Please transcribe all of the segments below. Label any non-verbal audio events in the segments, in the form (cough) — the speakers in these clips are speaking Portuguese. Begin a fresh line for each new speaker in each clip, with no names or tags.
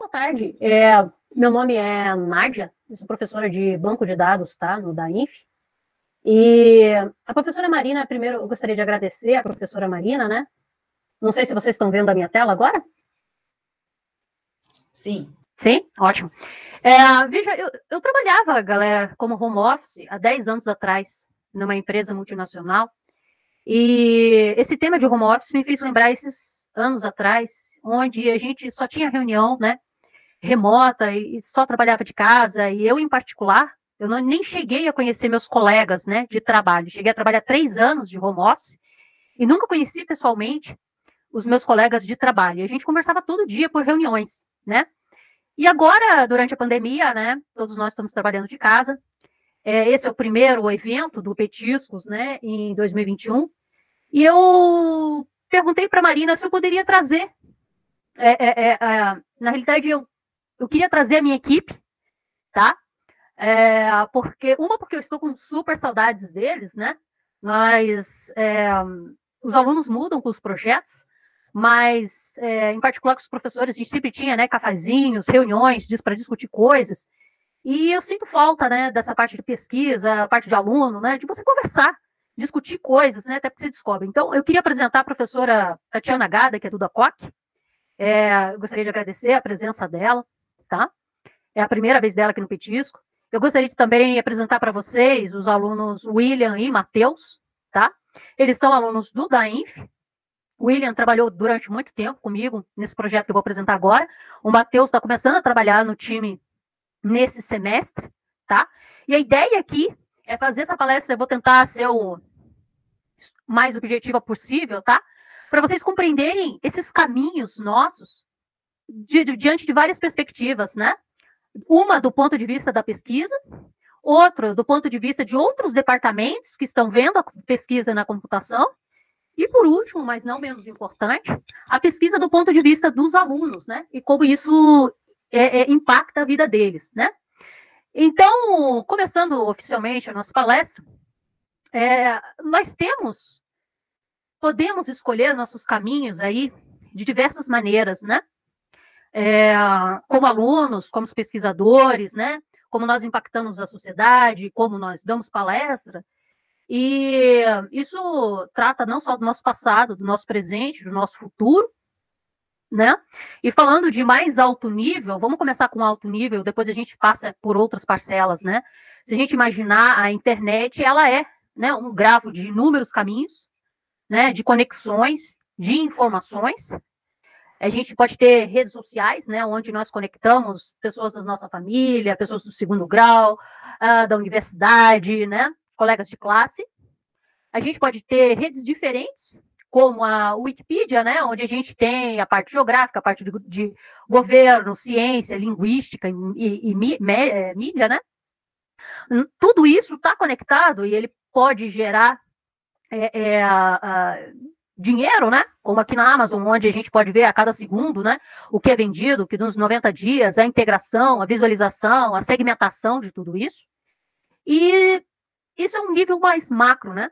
Boa tarde. É, meu nome é Nádia, sou professora de banco de dados, tá, no DAINF. E a professora Marina, primeiro, eu gostaria de agradecer a professora Marina, né? Não sei se vocês estão vendo a minha tela agora.
Sim.
Sim? Ótimo. É, veja, eu, eu trabalhava, galera, como home office há 10 anos atrás, numa empresa multinacional. E esse tema de home office me fez lembrar esses anos atrás, onde a gente só tinha reunião, né? Remota e só trabalhava de casa, e eu, em particular, eu não, nem cheguei a conhecer meus colegas né, de trabalho. Cheguei a trabalhar três anos de home office e nunca conheci pessoalmente os meus colegas de trabalho. A gente conversava todo dia por reuniões, né? E agora, durante a pandemia, né, todos nós estamos trabalhando de casa. É, esse é o primeiro evento do Petiscos, né, em 2021. E eu perguntei para a Marina se eu poderia trazer. É, é, é na realidade, eu eu queria trazer a minha equipe, tá? É, porque uma porque eu estou com super saudades deles, né? Mas é, os alunos mudam com os projetos, mas é, em particular com os professores a gente sempre tinha, né, cafezinhos, reuniões para discutir coisas. E eu sinto falta, né, dessa parte de pesquisa, parte de aluno, né, de você conversar, discutir coisas, né, até porque você descobre. Então, eu queria apresentar a professora Tatiana Gada, que é do DACOC. É, gostaria de agradecer a presença dela tá? É a primeira vez dela aqui no Petisco. Eu gostaria de também apresentar para vocês os alunos William e Matheus, tá? Eles são alunos do DAINF. O William trabalhou durante muito tempo comigo nesse projeto que eu vou apresentar agora. O Matheus está começando a trabalhar no time nesse semestre, tá? E a ideia aqui é fazer essa palestra, eu vou tentar ser o mais objetiva possível, tá? Para vocês compreenderem esses caminhos nossos de, diante de várias perspectivas, né? Uma do ponto de vista da pesquisa, outra do ponto de vista de outros departamentos que estão vendo a pesquisa na computação, e por último, mas não menos importante, a pesquisa do ponto de vista dos alunos, né? E como isso é, é, impacta a vida deles, né? Então, começando oficialmente a nossa palestra, é, nós temos, podemos escolher nossos caminhos aí de diversas maneiras, né? É, como alunos, como pesquisadores, né? Como nós impactamos a sociedade, como nós damos palestra. E isso trata não só do nosso passado, do nosso presente, do nosso futuro, né? E falando de mais alto nível, vamos começar com alto nível, depois a gente passa por outras parcelas, né? Se a gente imaginar a internet, ela é, né, um gravo de inúmeros caminhos, né, de conexões, de informações, a gente pode ter redes sociais, né, onde nós conectamos pessoas da nossa família, pessoas do segundo grau, uh, da universidade, né, colegas de classe. A gente pode ter redes diferentes, como a Wikipedia, né, onde a gente tem a parte geográfica, a parte de, de governo, ciência, linguística e, e, e é, mídia, né? Tudo isso está conectado e ele pode gerar é, é, dinheiro, né? Como aqui na Amazon, onde a gente pode ver a cada segundo, né? O que é vendido, que nos 90 dias, a integração, a visualização, a segmentação de tudo isso. E isso é um nível mais macro, né?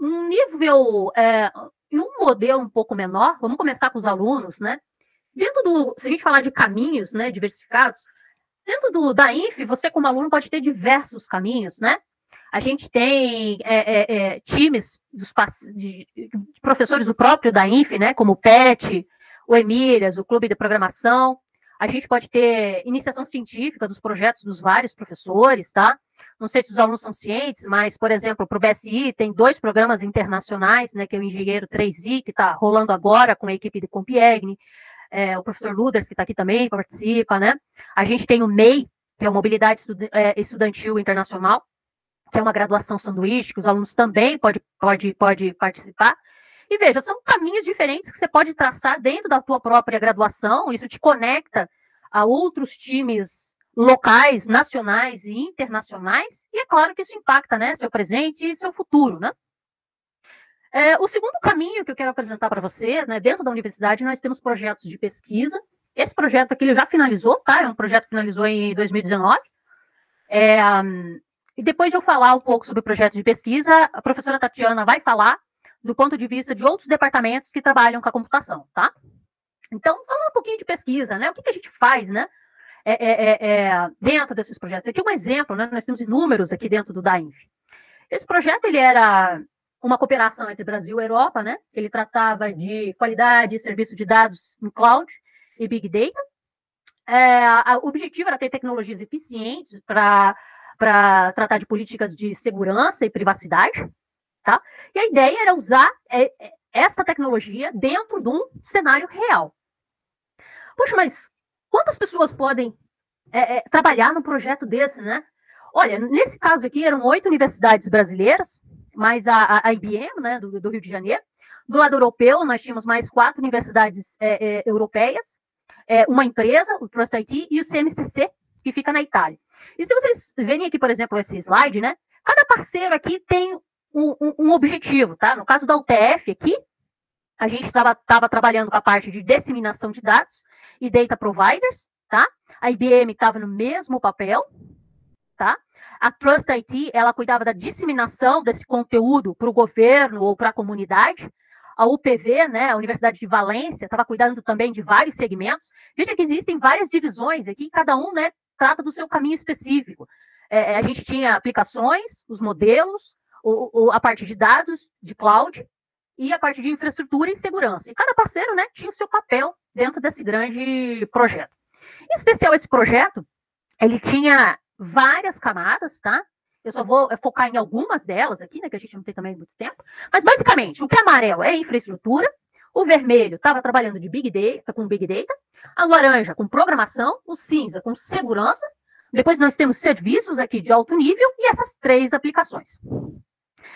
Um nível, é, um modelo um pouco menor, vamos começar com os alunos, né? Dentro do, se a gente falar de caminhos, né, diversificados, dentro do, da INF, você como aluno pode ter diversos caminhos, né? A gente tem é, é, é times dos, de, de, professores do próprio da INF, né, como o PET, o Emílias, o Clube de Programação. A gente pode ter iniciação científica dos projetos dos vários professores, tá? Não sei se os alunos são cientes, mas, por exemplo, para o BSI tem dois programas internacionais, né, que é o Engenheiro 3I, que está rolando agora com a equipe de Compiègne, é, o professor Luders, que está aqui também, participa, né? A gente tem o MEI, que é a Mobilidade é, Estudantil Internacional, que é uma graduação sanduíche, que os alunos também podem pode, pode participar. E veja, são caminhos diferentes que você pode traçar dentro da tua própria graduação, isso te conecta a outros times locais, nacionais e internacionais, e é claro que isso impacta, né, seu presente e seu futuro, né? É, o segundo caminho que eu quero apresentar para você, né, dentro da universidade, nós temos projetos de pesquisa. Esse projeto aqui ele já finalizou, tá? É um projeto que finalizou em 2019. É, e depois de eu falar um pouco sobre o projeto de pesquisa, a professora Tatiana vai falar do ponto de vista de outros departamentos que trabalham com a computação, tá? Então, falando um pouquinho de pesquisa, né? O que, que a gente faz, né? É, é, é, é dentro desses projetos. Aqui um exemplo, né? Nós temos inúmeros aqui dentro do DAINF. Esse projeto, ele era uma cooperação entre Brasil e Europa, né? Ele tratava de qualidade serviço de dados em cloud e big data. É, o objetivo era ter tecnologias eficientes para tratar de políticas de segurança e privacidade, tá? E a ideia era usar é, é, essa tecnologia dentro de um cenário real. Poxa, mas quantas pessoas podem é, é, trabalhar num projeto desse, né? Olha, nesse caso aqui eram oito universidades brasileiras, mais a, a IBM, né, do, do, Rio de Janeiro. Do lado europeu, nós tínhamos mais quatro universidades é, é, europeias, uma empresa, o Trust IT, e o CMCC, que fica na Itália. E se vocês verem aqui, por exemplo, esse slide, né, cada parceiro aqui tem um, um, um objetivo, tá? No caso da UTF aqui, a gente estava trabalhando com a parte de disseminação de dados e data providers, tá? A IBM estava no mesmo papel, tá? A Trust IT, ela cuidava da disseminação desse conteúdo para o governo ou para a comunidade. A UPV, né, a Universidade de Valência, estava cuidando também de vários segmentos. Veja que existem várias divisões aqui, cada um, né, trata do seu caminho específico. É, é a gente tinha aplicações, os modelos, o, o, a parte de dados, de cloud, e a parte de infraestrutura e segurança. E cada parceiro né, tinha o seu papel dentro desse grande projeto. Em especial, esse projeto, ele tinha várias camadas, tá? Eu só vou focar em algumas delas aqui, né, que a gente não tem também muito tempo. Mas, basicamente, o que é amarelo é infraestrutura, o vermelho estava trabalhando de Big Data, com Big Data, a laranja com programação, o cinza com segurança, depois nós temos serviços aqui de alto nível e essas três aplicações.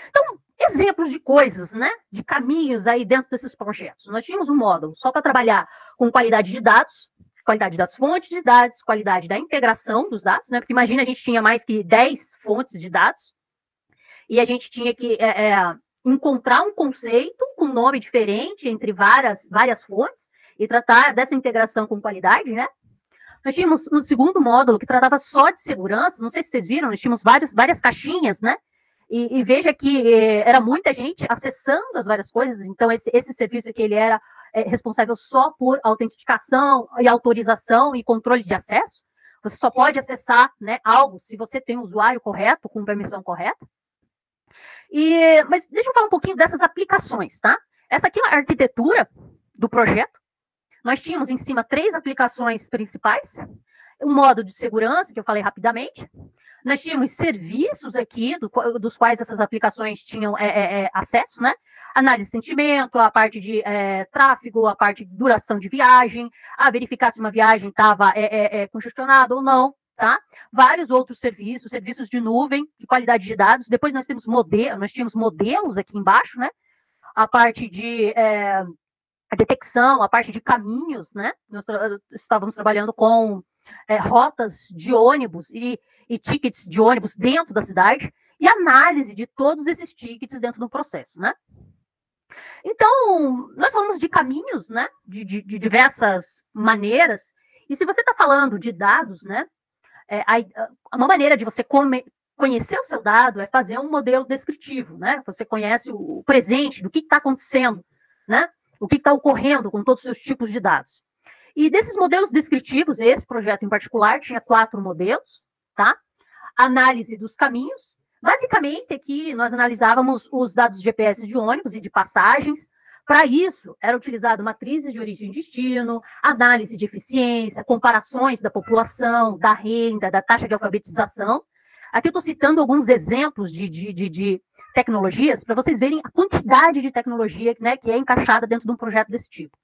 Então, exemplos de coisas, né? De caminhos aí dentro desses projetos. Nós tínhamos um módulo só para trabalhar com qualidade de dados, qualidade das fontes de dados, qualidade da integração dos dados, né? Porque imagina a gente tinha mais que 10 fontes de dados e a gente tinha que é, é, encontrar um conceito com nome diferente entre várias, várias fontes e tratar dessa integração com qualidade, né? Nós tínhamos um segundo módulo que tratava só de segurança, não sei se vocês viram, nós tínhamos vários, várias caixinhas, né? E, e, veja que eh, era muita gente acessando as várias coisas, então esse, esse serviço que ele era é, responsável só por autenticação e autorização e controle de acesso. Você só pode acessar né, algo se você tem o usuário correto, com permissão correta. E, mas deixa eu falar um pouquinho dessas aplicações, tá? Essa aqui é a arquitetura do projeto. Nós tínhamos em cima três aplicações principais. O modo de segurança, que eu falei rapidamente. Nós tínhamos serviços aqui, do, dos quais essas aplicações tinham é, é, é, acesso, né? Análise de sentimento, a parte de é, tráfego, a parte de duração de viagem, a verificar se uma viagem estava é, é, congestionada ou não, tá? Vários outros serviços, serviços de nuvem, de qualidade de dados. Depois nós temos modelos, nós tínhamos modelos aqui embaixo, né? A parte de é, a detecção, a parte de caminhos, né? Nós tra estávamos trabalhando com é, rotas de ônibus e e tickets de ônibus dentro da cidade e análise de todos esses tickets dentro do processo, né? Então, nós falamos de caminhos, né? De, de, de diversas maneiras. E se você está falando de dados, né? É, a, uma maneira de você come, conhecer o seu dado é fazer um modelo descritivo, né? Você conhece o, presente, do que está acontecendo, né? O que está ocorrendo com todos os seus tipos de dados. E desses modelos descritivos, esse projeto em particular tinha quatro modelos, tá? Análise dos caminhos. Basicamente, aqui nós analisávamos os dados de GPS de ônibus e de passagens. Para isso, era utilizado matrizes de origem e destino, análise de eficiência, comparações da população, da renda, da taxa de alfabetização. Aqui eu estou citando alguns exemplos de, de, de, de tecnologias para vocês verem a quantidade de tecnologia né, que é encaixada dentro de um projeto desse tipo.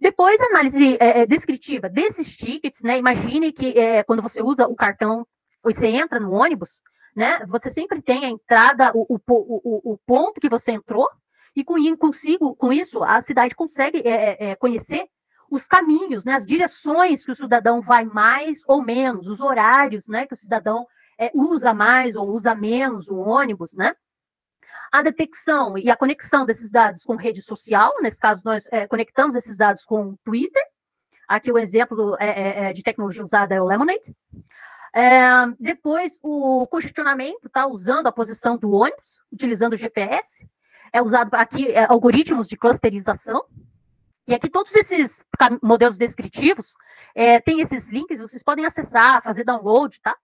Depois, análise é, é, descritiva desses tickets, né? Imagine que é, quando você usa o cartão, você entra no ônibus, né? Você sempre tem a entrada, o, o, o, o ponto que você entrou, e com, consigo, com isso, a cidade consegue é, é, é, conhecer os caminhos, né? As direções que o cidadão vai mais ou menos, os horários, né? Que o cidadão usa mais ou usa menos o ônibus, né? a detecção e a conexão desses dados com rede social, nesse caso nós é, conectamos esses dados com o Twitter, aqui o exemplo é, é, é, de tecnologia usada é o Lemonade, é, depois o congestionamento, tá, usando a posição do ônibus, utilizando o GPS, é usado aqui é, algoritmos de clusterização, E aqui todos esses modelos descritivos é, têm esses links, vocês podem acessar, fazer download, tá?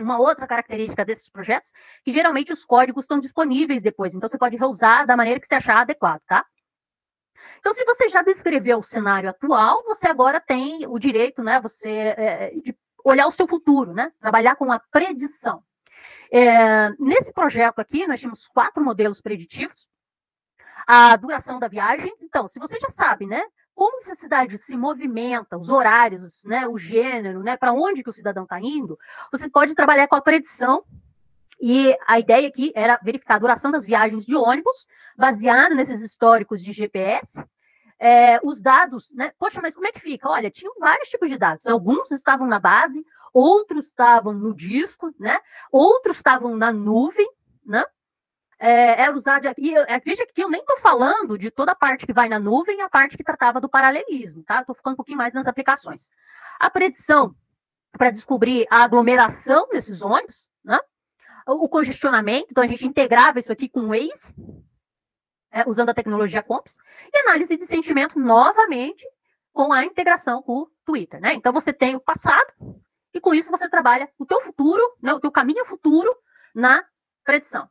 Uma outra característica desses projetos, que geralmente os códigos estão disponíveis depois, então você pode reusar da maneira que você achar adequado, tá? Então, se você já descreveu o cenário atual, você agora tem o direito, né, você, é, de olhar o seu futuro, né, trabalhar com a predição. É, nesse projeto aqui, nós tínhamos quatro modelos preditivos, a duração da viagem. Então, se você já sabe, né, como essa cidade se movimenta, os horários, né, o gênero, né, para onde que o cidadão está indo, você pode trabalhar com a predição. E a ideia aqui era verificar a duração das viagens de ônibus, baseado nesses históricos de GPS. É, os dados, né? Poxa, mas como é que fica? Olha, tinham vários tipos de dados. Alguns estavam na base, outros estavam no disco, né? Outros estavam na nuvem, né? é, é usar. De, e é, veja que eu nem estou falando de toda a parte que vai na nuvem e a parte que tratava do paralelismo, tá? Estou ficando um pouquinho mais nas aplicações. A predição para descobrir a aglomeração desses ônibus, né? O, o congestionamento, então a gente integrava isso aqui com o Waze, é, usando a tecnologia Comps, e análise de sentimento novamente com a integração com o Twitter, né? Então você tem o passado e com isso você trabalha o teu futuro, né, o teu caminho futuro na predição.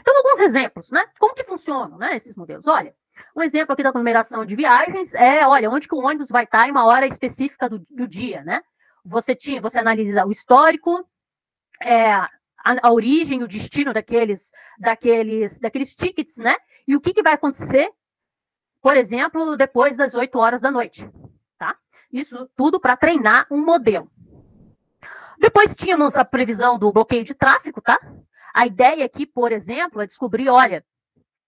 Então, alguns exemplos, né? Como que funcionam, né, esses modelos? Olha, um exemplo aqui da numeração de viagens é, olha, onde que o ônibus vai estar em uma hora específica do, do dia, né? Você tinha, você analisa o histórico, é, a, a, origem, o destino daqueles, daqueles, daqueles tickets, né? E o que, que vai acontecer, por exemplo, depois das 8 horas da noite? Isso tudo para treinar um modelo. Depois tínhamos a previsão do bloqueio de tráfego, tá? A ideia aqui, por exemplo, é descobrir, olha,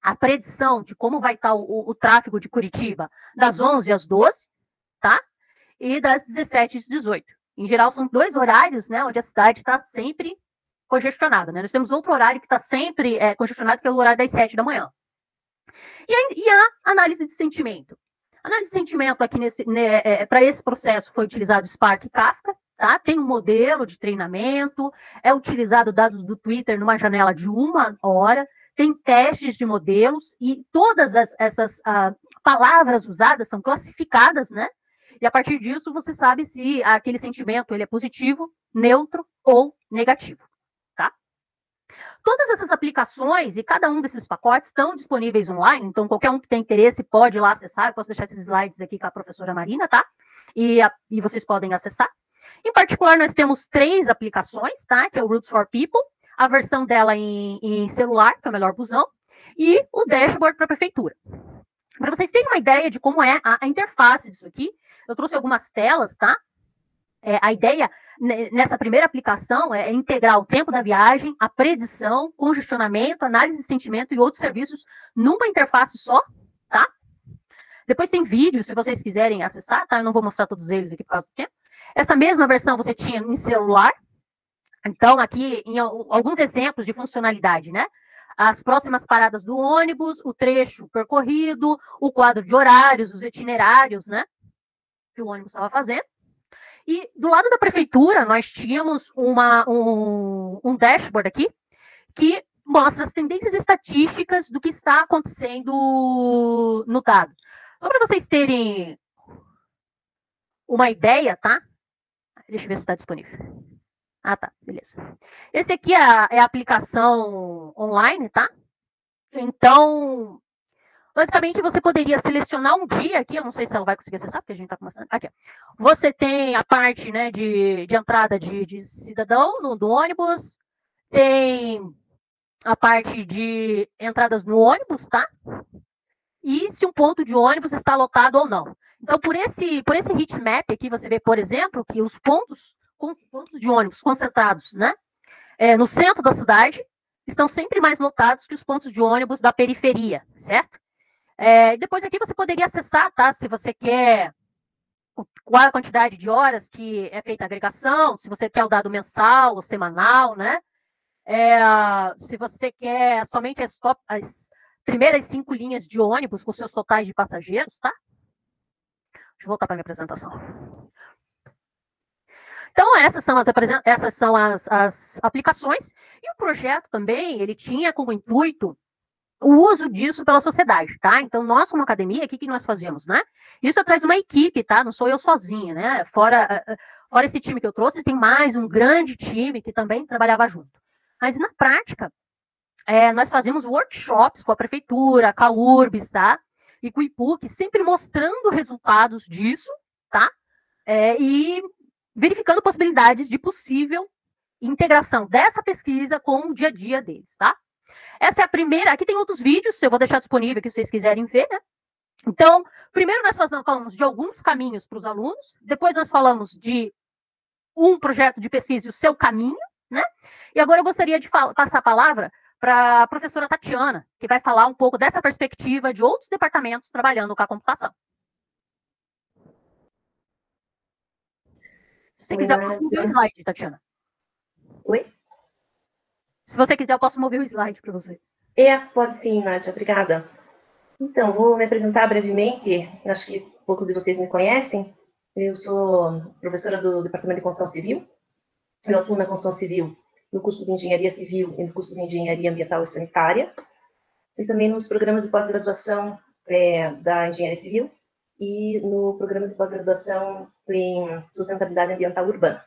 a predição de como vai estar o, o, tráfego de Curitiba das 11 às 12, tá? E das 17 às 18. Em geral, são dois horários, né, onde a cidade está sempre congestionada, né? Nós temos outro horário que está sempre é, congestionado, que é o horário das 7 da manhã. E a, e a análise de sentimento. Análise de sentimento aqui nesse, né, é, para esse processo foi utilizado Spark e Kafka, tá? Tem um modelo de treinamento, é utilizado dados do Twitter numa janela de uma hora, tem testes de modelos e todas as, essas uh, palavras usadas são classificadas, né? E a partir disso você sabe se aquele sentimento ele é positivo, neutro ou negativo? Todas essas aplicações e cada um desses pacotes estão disponíveis online, então qualquer um que tem interesse pode ir lá acessar. Eu posso deixar esses slides aqui com a professora Marina, tá? E, a, e vocês podem acessar. Em particular, nós temos três aplicações, tá? Que é o Roots for People, a versão dela em, em celular, que é o melhor busão, e o dashboard para a prefeitura. Para vocês terem uma ideia de como é a, a interface disso aqui, eu trouxe algumas telas, tá? É, a ideia nessa primeira aplicação é integrar o tempo da viagem, a predição, congestionamento, análise de sentimento e outros serviços numa interface só, tá? Depois tem vídeos, se vocês quiserem acessar, tá? Eu não vou mostrar todos eles aqui por causa do tempo. Essa mesma versão você tinha em celular. Então, aqui, em alguns exemplos de funcionalidade, né? As próximas paradas do ônibus, o trecho percorrido, o quadro de horários, os itinerários, né? Que o ônibus estava fazendo. E do lado da prefeitura, nós tínhamos uma, um, um dashboard aqui que mostra as tendências estatísticas do que está acontecendo no dado. Só para vocês terem uma ideia, tá? Deixa eu ver se está disponível. Ah, tá, beleza. Esse aqui é é a aplicação online, tá? Então, basicamente, você poderia selecionar um dia aqui, eu não sei se ela vai conseguir acessar, porque a gente está começando. Aqui, ó. Você tem a parte né, de, de entrada de, de cidadão no, do ônibus, tem a parte de entradas no ônibus, tá? E se um ponto de ônibus está lotado ou não. Então, por esse, por esse heatmap aqui, você vê, por exemplo, que os pontos, pontos de ônibus concentrados né, é, no centro da cidade estão sempre mais lotados que os pontos de ônibus da periferia, certo? É, depois aqui você poderia acessar, tá? Se você quer qual a quantidade de horas que é feita a agregação, se você quer o dado mensal ou semanal, né? É, se você quer somente as, top, as primeiras cinco linhas de ônibus com seus totais de passageiros, tá? Deixa eu voltar para a minha apresentação. Então, essas são as, essas são as, as aplicações. E o projeto também, ele tinha como intuito o uso disso pela sociedade, tá? Então, nós, como academia, o que, que nós fazemos, né? Isso traz uma equipe, tá? Não sou eu sozinha, né? Fora, fora esse time que eu trouxe, tem mais um grande time que também trabalhava junto. Mas, na prática, é, nós fazemos workshops com a prefeitura, com a URBS, tá? E com o IPUC, sempre mostrando resultados disso, tá? É, e verificando possibilidades de possível integração dessa pesquisa com o dia a dia deles, tá? Essa é a primeira. Aqui tem outros vídeos, eu vou deixar disponível aqui se vocês quiserem ver, né? Então, primeiro nós falamos de alguns caminhos para os alunos, depois nós falamos de um projeto de pesquisa e o seu caminho, né? E agora eu gostaria de passar a palavra para a professora Tatiana, que vai falar um pouco dessa perspectiva de outros departamentos trabalhando com a computação. Se você quiser, eu posso mover o slide, Tatiana.
Oi?
Se você quiser, eu posso mover o slide para você.
É, pode sim, Nádia, obrigada. Então, vou me apresentar brevemente, acho que poucos de vocês me conhecem. Eu sou professora do Departamento de Construção Civil. Eu atuo na construção civil no curso de Engenharia Civil e no curso de Engenharia Ambiental e Sanitária, e também nos programas de pós-graduação é, da Engenharia Civil e no programa de pós-graduação em Sustentabilidade Ambiental Urbana.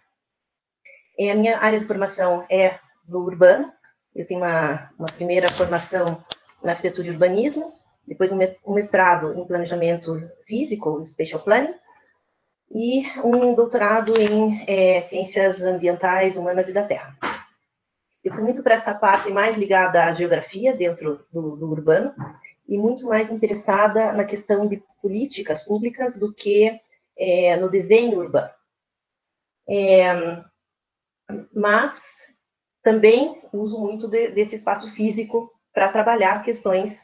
É, a minha área de formação é no urbano, eu tenho uma, uma primeira formação na arquitetura e urbanismo, depois um mestrado em planejamento físico, spatial planning, e um doutorado em é, ciências ambientais, humanas e da terra. Eu fui muito para essa parte mais ligada à geografia dentro do, do, urbano e muito mais interessada na questão de políticas públicas do que é, no desenho urbano. É, mas também uso muito de, desse espaço físico para trabalhar as questões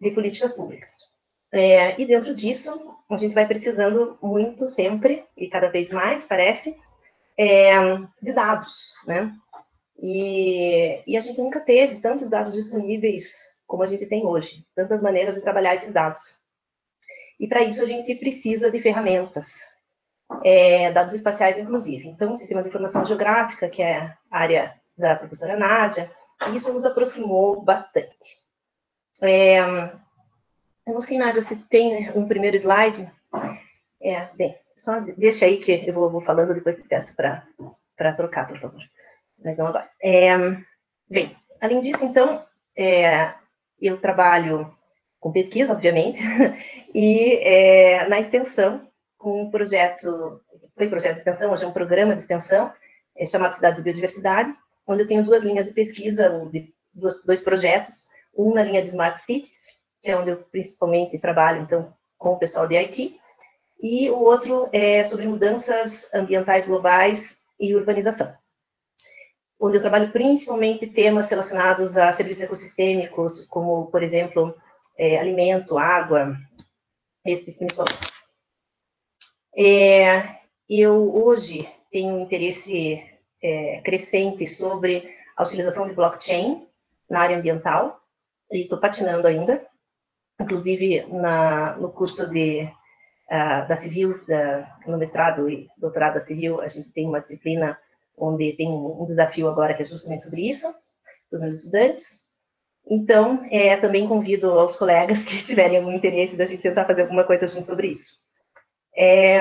de políticas públicas. É, e dentro disso, a gente vai precisando muito sempre, e cada vez mais, parece, é, de dados, né? E, e a gente nunca teve tantos dados disponíveis como a gente tem hoje, tantas maneiras de trabalhar esses dados. E para isso a gente precisa de ferramentas, é, dados espaciais inclusive. Então, o sistema de informação geográfica, que é a área da professora Nádia, isso nos aproximou bastante. É, eu não sei, Nádia, se tem um primeiro slide. É, bem, só deixa aí que eu vou, vou falando, depois peço para trocar, por favor mas não agora. É, bem, além disso, então, é, eu trabalho com pesquisa, obviamente, (laughs) e é, na extensão, com um projeto, foi projeto de extensão, hoje é um programa de extensão, é chamado Cidades de Biodiversidade, onde eu tenho duas linhas de pesquisa, de, dois, dois projetos, um na linha de Smart Cities, que é onde eu principalmente trabalho, então, com o pessoal de IT, e o outro é sobre mudanças ambientais globais e urbanização onde eu trabalho principalmente temas relacionados a serviços ecossistêmicos, como, por exemplo, é, alimento, água, esses principalmente. É, eu hoje tenho interesse é, crescente sobre a utilização de blockchain na área ambiental, e estou patinando ainda, inclusive na, no curso de, uh, da Civil, da, no mestrado e doutorado da Civil, a gente tem uma disciplina onde tem um desafio agora que é justamente sobre isso, para os meus estudantes. Então, é, também convido aos colegas (laughs) que tiverem algum interesse da gente tentar fazer alguma coisa junto sobre isso. É,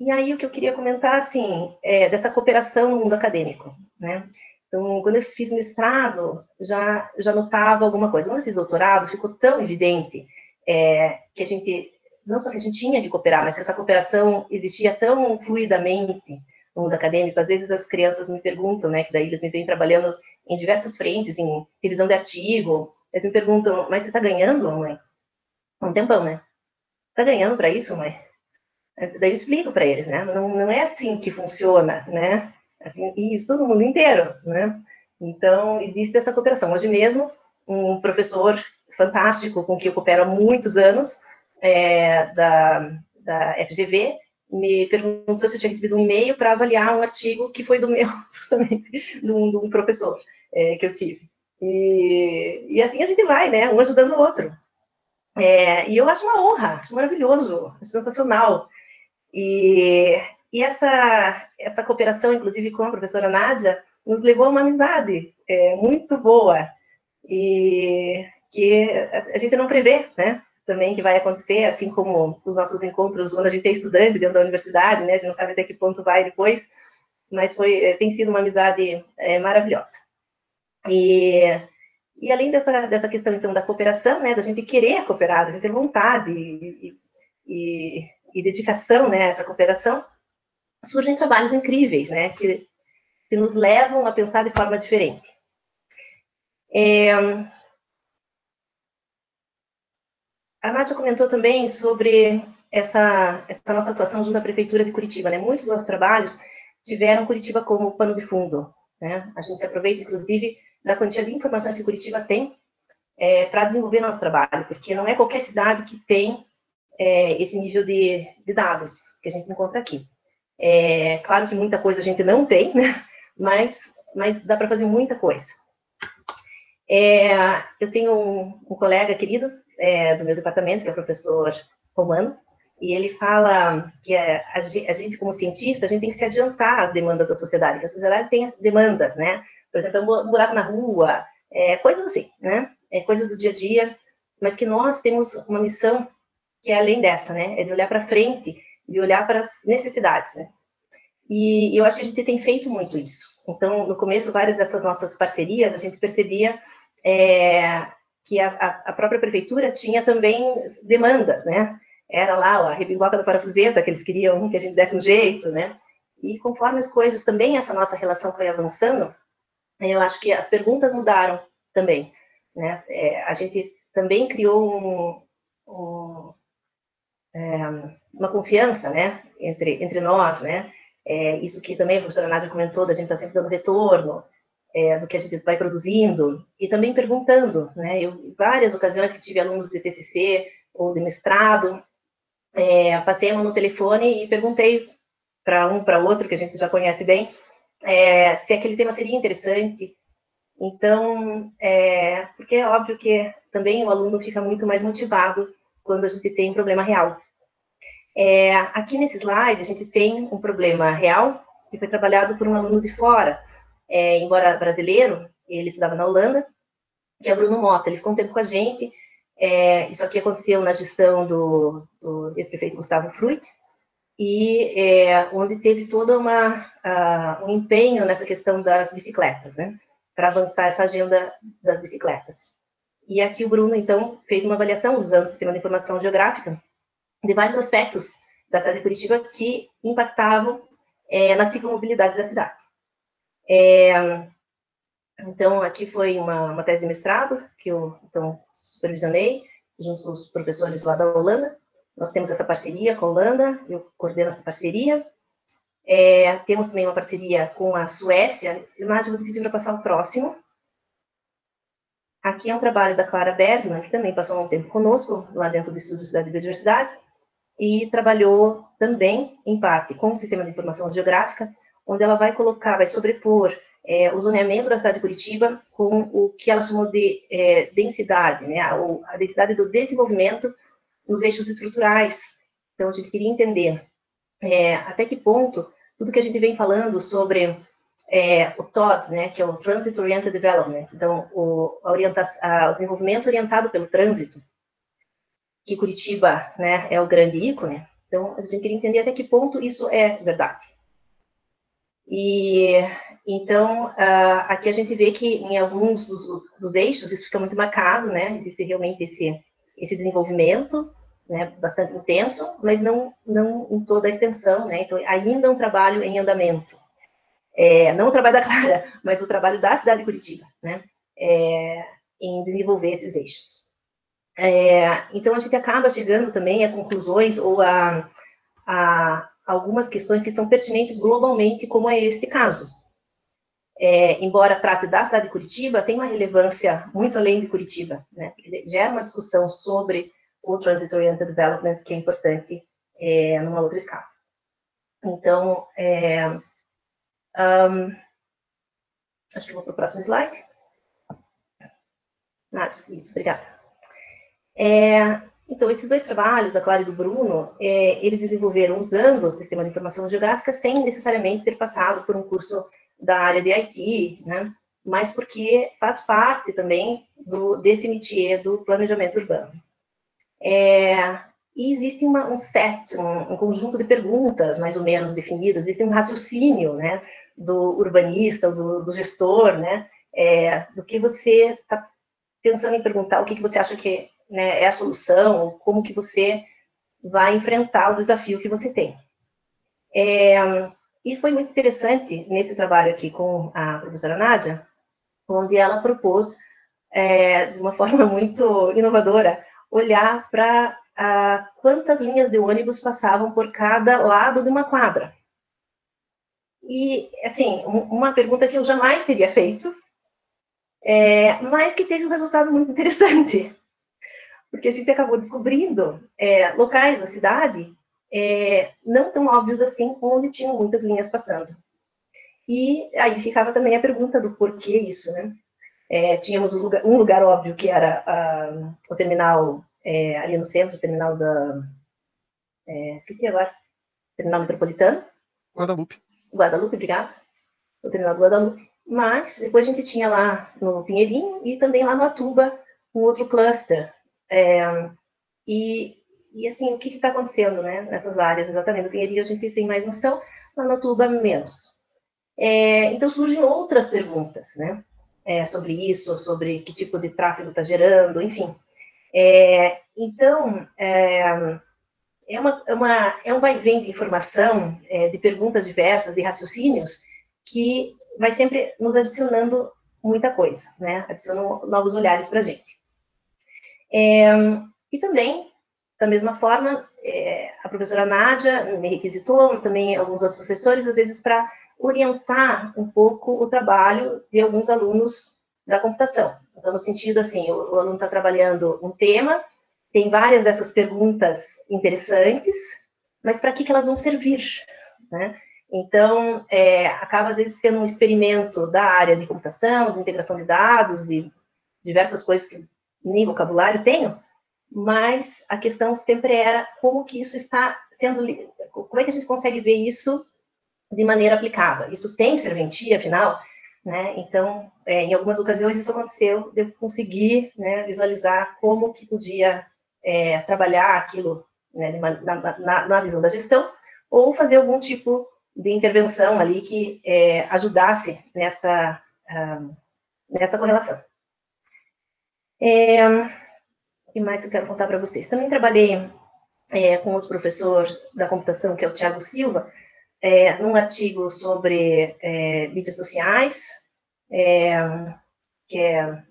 e aí, o que eu queria comentar, assim, é dessa cooperação no mundo acadêmico, né? Então, quando eu fiz mestrado, já, já notava alguma coisa. Quando eu fiz doutorado, ficou tão evidente é, que a gente, não só que a gente tinha que cooperar, mas que essa cooperação existia tão fluidamente, no mundo acadêmico, às vezes as crianças me perguntam, né, que daí eles me vêm trabalhando em diversas frentes, em revisão de artigo, eles me perguntam, mas você está ganhando, mãe? Um tempão, né? Está ganhando para isso, mãe? Daí eu explico para eles, né? Não, não é assim que funciona, né? Assim, isso todo mundo inteiro, né? Então, existe essa cooperação. Hoje mesmo, um professor fantástico com quem eu coopero há muitos anos, é, da, da FGV, me perguntou se eu tinha recebido um e-mail para avaliar um artigo que foi do meu, (laughs) justamente, de um, de um professor é, que eu tive. E, e, assim a gente vai, né, um ajudando o outro. É, e eu acho uma honra, acho maravilhoso, acho sensacional. E, e essa, essa cooperação, inclusive com a professora Nádia, nos levou a uma amizade é, muito boa. E, que a gente não prevê, né? Também que vai acontecer, assim como os nossos encontros quando a gente é estudante dentro da universidade, né? A gente não sabe até que ponto vai depois, mas foi, eh, tem sido uma amizade é, maravilhosa. E, e além dessa, dessa questão, então, da cooperação, né? Da gente querer cooperar, da gente ter vontade e, e, e dedicação, né? Essa cooperação, surgem trabalhos incríveis, né? Que, que nos levam a pensar de forma diferente. É, a Nádia comentou também sobre essa, essa nossa atuação junto à Prefeitura de Curitiba. Né? Muitos dos nossos trabalhos tiveram Curitiba como pano de fundo. Né? A gente se aproveita, inclusive, da quantia de informações que Curitiba tem é, para desenvolver nosso trabalho, porque não é qualquer cidade que tem é, esse nível de, de, dados que a gente encontra aqui. É, claro que muita coisa a gente não tem, né? mas, mas dá para fazer muita coisa. É, eu tenho um, um colega querido é, do meu departamento, que é o professor Romano, e ele fala que a, a, gente, como cientista, a gente tem que se adiantar às demandas da sociedade, que a sociedade tem as demandas, né? Por exemplo, um buraco na rua, é, coisas assim, né? É, coisas do dia a dia, mas que nós temos uma missão que é além dessa, né? É de olhar para frente, de olhar para as necessidades, né? E, eu acho que a gente tem feito muito isso. Então, no começo, várias dessas nossas parcerias, a gente percebia é, que a, a, própria prefeitura tinha também demandas, né? Era lá a rebimboca da parafuseta, que eles queriam que a gente desse um jeito, né? E conforme as coisas também, essa nossa relação foi avançando, eu acho que as perguntas mudaram também, né? É, a gente também criou um, um, é, uma confiança, né? Entre, entre nós, né? É, isso que também a professora Nádia comentou, da gente estar tá sempre dando retorno, é, do que a gente vai produzindo e também perguntando, né? Eu, várias ocasiões que tive alunos de TCC ou de mestrado, é, passei a mão no telefone e perguntei para um, para outro, que a gente já conhece bem, é, se aquele tema seria interessante. Então, é, porque é óbvio que também o aluno fica muito mais motivado quando a gente tem um problema real. É, aqui nesse slide, a gente tem um problema real que foi trabalhado por um aluno de fora, é, embora brasileiro, ele estudava na Holanda, que é o Bruno Mota. Ele ficou um tempo com a gente. É, isso aqui aconteceu na gestão do, do ex-prefeito Gustavo Fruit, e é, onde teve todo uma, uh, um empenho nessa questão das bicicletas, né, para avançar essa agenda das bicicletas. E aqui o Bruno, então, fez uma avaliação usando o sistema de informação geográfica de vários aspectos da cidade de Curitiba que impactavam é, na ciclomobilidade da cidade. É, então, aqui foi uma, uma, tese de mestrado que eu então, supervisionei, junto com os professores lá da Holanda. Nós temos essa parceria com a Holanda, eu coordeno essa parceria. É, temos também uma parceria com a Suécia. Nádia, vou pedir para passar o próximo. Aqui é um trabalho da Clara Bergman, que também passou um tempo conosco, lá dentro do Estudo de Cidade e Biodiversidade, e trabalhou também, em parte, com o Sistema de Informação Geográfica, onde ela vai colocar, vai sobrepor é, o zoneamento da cidade de Curitiba com o que ela chamou de é, densidade, né, a, a, densidade do desenvolvimento nos eixos estruturais. Então, a gente queria entender é, até que ponto tudo que a gente vem falando sobre é, o TOD, né, que é o Transit Oriented Development, então o, a o desenvolvimento orientado pelo trânsito, que Curitiba né, é o grande ícone, então a gente queria entender até que ponto isso é verdade. E então uh, aqui a gente vê que em alguns dos, dos, eixos isso fica muito marcado, né? Existe realmente esse esse desenvolvimento, né? Bastante intenso, mas não não em toda a extensão, né? Então ainda é um trabalho em andamento. É, não o trabalho da Clara, mas o trabalho da cidade de Curitiba, né? É, em desenvolver esses eixos. É, então a gente acaba chegando também a conclusões ou a, a algumas questões que são pertinentes globalmente, como é este caso. É, embora trate da cidade de Curitiba, tem uma relevância muito além de Curitiba, né? Gera uma discussão sobre o Transit Oriented Development, que é importante é, numa outra escala. Então, é, um, acho que vou para o próximo slide. Nádia, isso, obrigada. É, então, esses dois trabalhos, da Clara e do Bruno, é, eles desenvolveram usando o sistema de informação geográfica sem necessariamente ter passado por um curso da área de IT, né? mas porque faz parte também do, desse métier do planejamento urbano. É, e existe uma, um set, um, um, conjunto de perguntas mais ou menos definidas, existe um raciocínio, né, do urbanista, do, do gestor, né, é, do que você está pensando em perguntar, o que, que você acha que né, é a solução, ou como que você vai enfrentar o desafio que você tem. É, e foi muito interessante nesse trabalho aqui com a professora Nádia, onde ela propôs, é, de uma (laughs) forma muito inovadora, olhar para quantas linhas de ônibus passavam por cada lado de uma quadra. E, assim, uma pergunta que eu jamais teria feito, é, mas que teve um resultado muito interessante, porque a gente acabou descobrindo é, locais da cidade é, não tão óbvios assim, onde tinham muitas linhas passando. E aí ficava também a pergunta do porquê isso, né? É, tínhamos um lugar, um lugar, óbvio que era a, o terminal é, ali no centro, o terminal da. É, esqueci agora. Terminal metropolitano.
Guadalupe.
Guadalupe, obrigado. O terminal do Guadalupe. Mas depois a gente tinha lá no Pinheirinho e também lá no Atuba um outro cluster. É, e, e assim, o que está acontecendo né, nessas áreas exatamente? No Pinheirinho a gente tem mais noção, lá no Atuba menos. É, então surgem outras perguntas, né? É, sobre isso, sobre que tipo de tráfego está gerando, enfim. É, então, é, é, uma, é, uma, é um vai vem de informação, é, de perguntas diversas, de raciocínios, que vai sempre nos adicionando muita coisa, né? Adicionam novos olhares para a gente. É, e também, da mesma forma, é, a professora Nádia me requisitou, também alguns outros professores, às vezes para orientar um pouco o trabalho de alguns alunos da computação. Então, no sentido assim, o, o aluno está trabalhando um tema, tem várias dessas perguntas interessantes, mas para que, que elas vão servir? Né? Então, é, acaba às vezes sendo um experimento da área de computação, de integração de dados, de diversas coisas que nem vocabulário tenho, mas a questão sempre era como que isso está sendo, como é que a gente consegue ver isso de maneira aplicável. Isso tem serventia, afinal, né? Então, é, em algumas ocasiões isso aconteceu, de eu conseguir né, visualizar como que podia é, trabalhar aquilo né, na, na, na, visão da gestão, ou fazer algum tipo de intervenção ali que é, ajudasse nessa, uh, nessa correlação. É, o que mais que eu quero contar para vocês? Também trabalhei é, com outro professor da computação, que é o Tiago Silva, é, num artigo sobre é, mídias sociais, é, que é,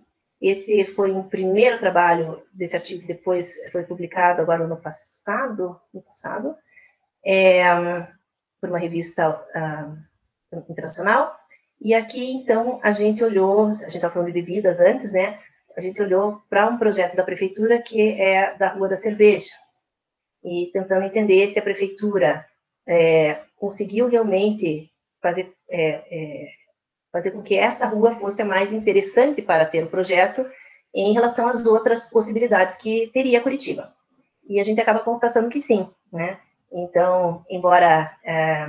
esse foi um primeiro trabalho desse artigo que depois foi publicado agora no passado, no passado, é, por uma revista uh, internacional, e aqui, então, a gente olhou, a gente estava falando de bebidas antes, né, a gente olhou para um projeto da prefeitura que é da Rua da Cerveja, e tentando entender se a prefeitura é, conseguiu realmente fazer, é, é, fazer com que essa rua fosse a mais interessante para ter o projeto em relação às outras possibilidades que teria Curitiba. E a gente acaba constatando que sim, né? Então, embora é,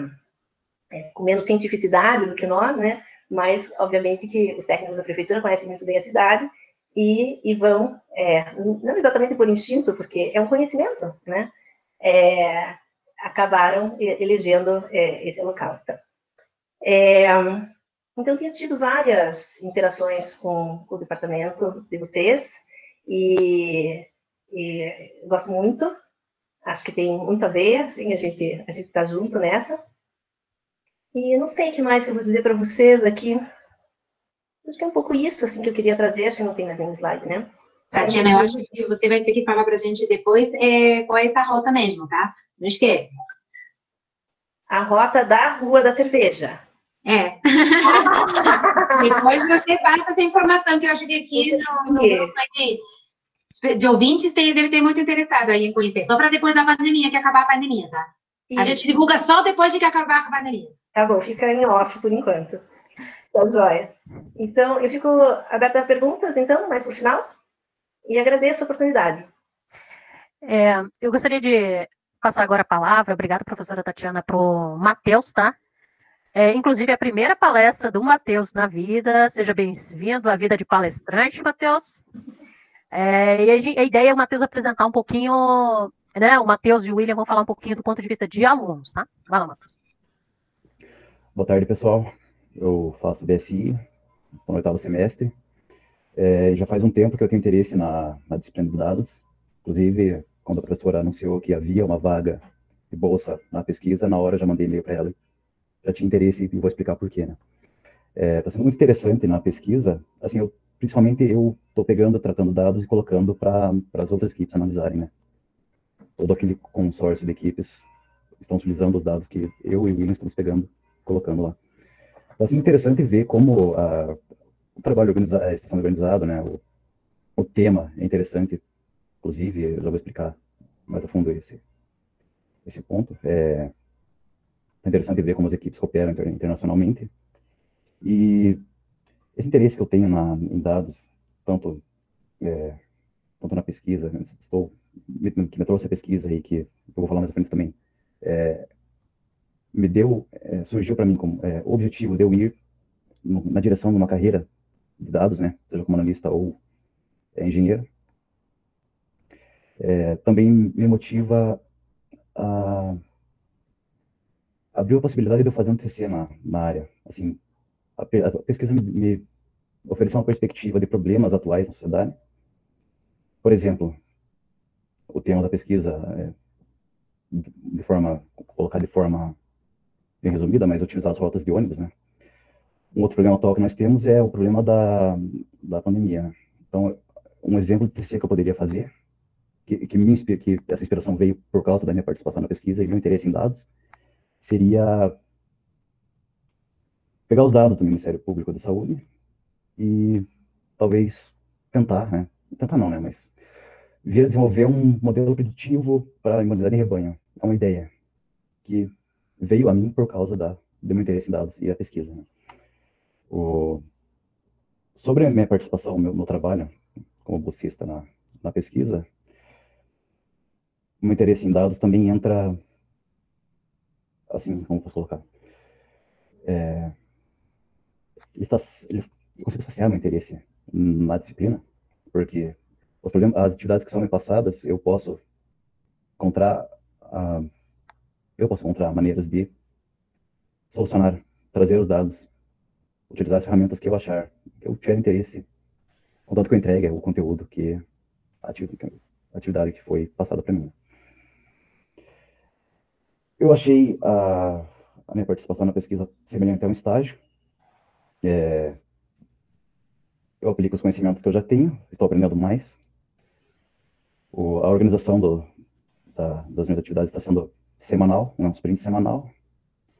é, com menos cientificidade do que nós, né? Mas, obviamente, que os técnicos da prefeitura conhecem muito bem a cidade e, e vão, é, não exatamente por instinto, porque é um conhecimento, né? É, acabaram elegendo é, esse local. Então, é, então, tinha tido várias interações com, com o departamento de vocês e, e, gosto muito. Acho que tem muito a ver, assim, a gente a gente está junto nessa. E não sei o que mais que eu vou dizer para vocês aqui. Acho que é um pouco isso assim que eu queria trazer. Acho que não tem mais nenhum slide, né?
Tatiana, eu acho que você vai ter que falar para a gente depois é, qual é essa rota mesmo, tá? Não esquece.
A rota da Rua da Cerveja.
É. (laughs) depois você passa essa informação que eu acho que aqui no, no grupo de, de ouvintes tem, deve ter muito interessado aí em conhecer. Só para depois da pandemia, que acabar a pandemia, tá? Isso. A gente divulga só depois de que acabar a pandemia.
Tá bom, fica em off por enquanto. Então, joia. Então, eu fico aberta a perguntas, então, mais por final e agradeço a oportunidade.
É, eu gostaria de passar agora a palavra, obrigada, professora Tatiana, para o Matheus, tá? É, inclusive, a primeira palestra do Matheus na vida. Seja bem-vindo à vida de palestrante, Matheus. É, e a, a, ideia é o Matheus apresentar um pouquinho, né? O Matheus e o William vão falar um pouquinho do ponto de vista de alunos, tá? Vai lá, Matheus.
Boa tarde, pessoal. Eu faço BSI, no oitavo semestre. É, já faz um tempo que eu tenho interesse na, na disciplina de dados. Inclusive, quando a professora anunciou que havia uma vaga de bolsa na pesquisa, na hora já mandei e-mail para ela. Já tinha interesse e vou explicar por quê, né? Está é, sendo muito interessante na pesquisa. Assim, eu, principalmente eu estou pegando, tratando dados e colocando para as outras equipes analisarem, né? Todo aquele consórcio de equipes estão utilizando os dados que eu e o William estamos pegando, colocando lá. Está sendo interessante ver como a, o trabalho organizado, está sendo organizado, né? O, o tema é interessante Inclusive, eu já vou explicar mais a fundo esse, esse ponto. É, é interessante ver como as equipes cooperam internacionalmente. E esse interesse que eu tenho na, em dados, tanto, é, tanto na pesquisa, estou, que me trouxe a pesquisa e que eu vou falar mais à frente também, é, me deu, é, surgiu para mim como é, objetivo de eu ir no, na direção de uma carreira de dados, né, seja como analista ou é, engenheiro, é, também me motiva a abriu a possibilidade de eu fazer um TCC na, na área. Assim, a, a pesquisa me, me, ofereceu uma perspectiva de problemas atuais na sociedade. Por exemplo, o tema da pesquisa, é, de forma, colocar de forma bem resumida, mas utilizar as rotas de ônibus, né? Um outro problema atual que nós temos é o problema da, da pandemia. Né? Então, um exemplo de TCC que eu poderia fazer que, que, me que essa inspiração veio por causa da minha participação na pesquisa e meu interesse em dados, seria pegar os dados do Ministério Público da Saúde e talvez tentar, né? Tentar não, né? Mas vir a desenvolver um modelo preditivo para a imunidade em rebanho. É uma ideia que veio a mim por causa da, do meu interesse em dados e a pesquisa. Né? O, sobre a minha participação, o meu, meu trabalho como bolsista na, na pesquisa, meu interesse em dados também entra, assim, como posso colocar? É, ele, está, ele consigo saciar meu interesse na disciplina, porque os problemas, as atividades que são me passadas, eu posso encontrar, uh, eu posso encontrar maneiras de solucionar, trazer os dados, utilizar as ferramentas que eu achar, que eu tiver interesse, contanto que eu entregue o conteúdo que a atividade que foi passada para mim. Eu achei a, a, minha participação na pesquisa semelhante a um estágio. É, eu aplico os conhecimentos que eu já tenho, estou aprendendo mais. O, a organização do, da, das minhas atividades está sendo semanal, um sprint semanal.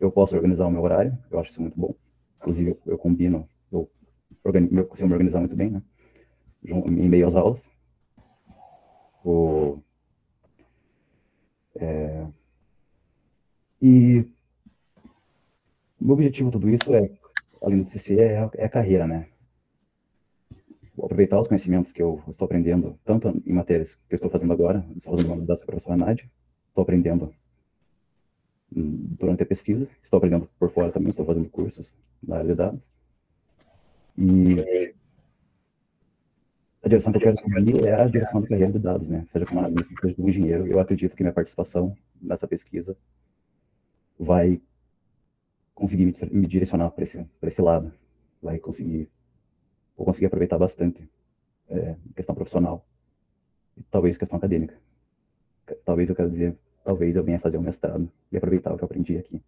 Eu posso organizar o meu horário, eu acho isso muito bom. Inclusive, eu, eu combino, eu, eu consigo me organizar muito bem, né? Em meio às aulas. O, é, e o objetivo tudo isso é, além do TCC, é, é a carreira, né? aproveitar os conhecimentos que eu estou aprendendo, tanto em matérias que eu estou fazendo agora, estou fazendo uma mudança com a estou aprendendo durante a pesquisa, estou aprendendo por fora também, estou fazendo cursos na área de dados. E a direção que eu quero seguir é a direção da carreira de dados, né? Seja como analista, seja como engenheiro, eu acredito que minha participação nessa pesquisa vai conseguir me direcionar para esse, esse lado, vai conseguir, vou conseguir aproveitar bastante é, questão profissional e talvez questão acadêmica. Talvez eu quero dizer, talvez eu venha fazer um mestrado e aproveitar o que eu aprendi aqui.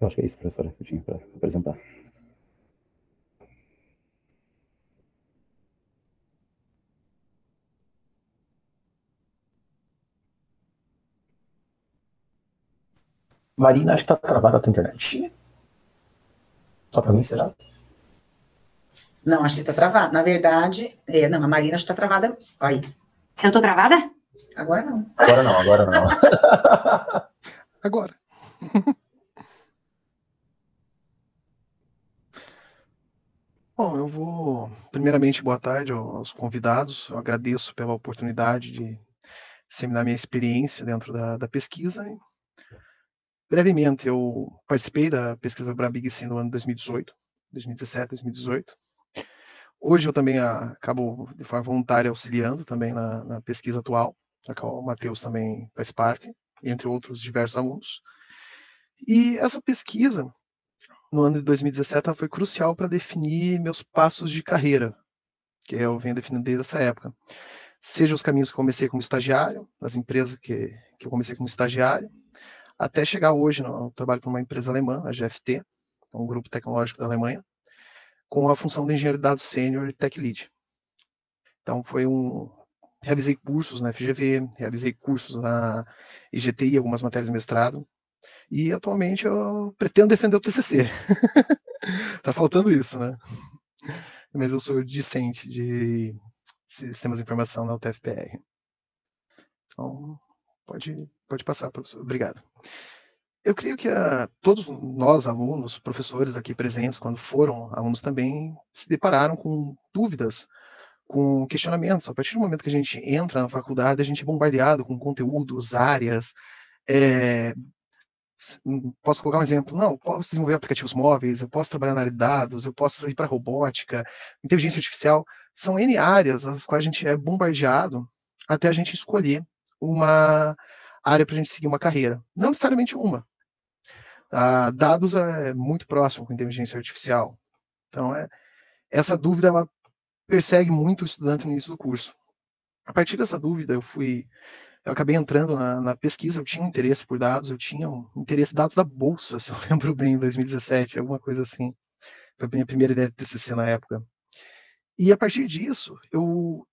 Eu acho que é isso, professora, que eu tinha para apresentar.
Marina, acho que tá travada a tua internet. Só para mim, será?
Não, acho que tá travada. Na verdade, é, não, a Marina acho que tá travada. Aí.
Eu tô travada?
Agora não.
Agora não, agora não. (laughs)
agora. (laughs) Bom, eu vou. Primeiramente, boa tarde aos convidados. Eu agradeço pela oportunidade de disseminar minha experiência dentro da, da pesquisa brevemente, eu participei da pesquisa Brabig Sim no ano 2018, 2017, 2018. Hoje eu também acabo de forma voluntária auxiliando também na, na pesquisa atual, da qual o Matheus também faz parte, entre outros diversos alunos. E essa pesquisa, no ano de 2017, foi crucial para definir meus passos de carreira, que eu venho definindo desde essa época. Seja os caminhos que comecei como estagiário, as empresas que, que eu comecei como estagiário, até chegar hoje no trabalho para uma empresa alemã, a GFT, um grupo tecnológico da Alemanha, com a função de engenheiro de dados sênior e tech lead. Então foi um realizei cursos na FGV, realizei cursos na IGTI, algumas matérias de mestrado, e atualmente eu pretendo defender o TCC. (laughs) tá faltando isso, né? Mas eu sou discente de sistemas de informação na UTFPR. Então, pode, pode passar, professor. Obrigado. Eu creio que a, ah, todos nós, alunos, professores aqui presentes, quando foram alunos também, se depararam com dúvidas, com questionamentos. A partir do momento que a gente entra na faculdade, a gente é bombardeado com conteúdos, áreas, é, posso colocar um exemplo, não, posso desenvolver aplicativos móveis, eu posso trabalhar na área de dados, eu posso ir para robótica, inteligência artificial, são N áreas as quais a gente é bombardeado até a gente escolher uma área para a gente seguir uma carreira, não necessariamente uma. Ah, dados é muito próximo com inteligência artificial, então é, essa dúvida ela persegue muito o estudante no início do curso. A partir dessa dúvida, eu fui eu acabei entrando na, na, pesquisa, eu tinha um interesse por dados, eu tinha um interesse em dados da Bolsa, (laughs) se eu lembro bem, em 2017, alguma coisa assim. Foi a minha primeira ideia de TCC na época. E a partir disso, eu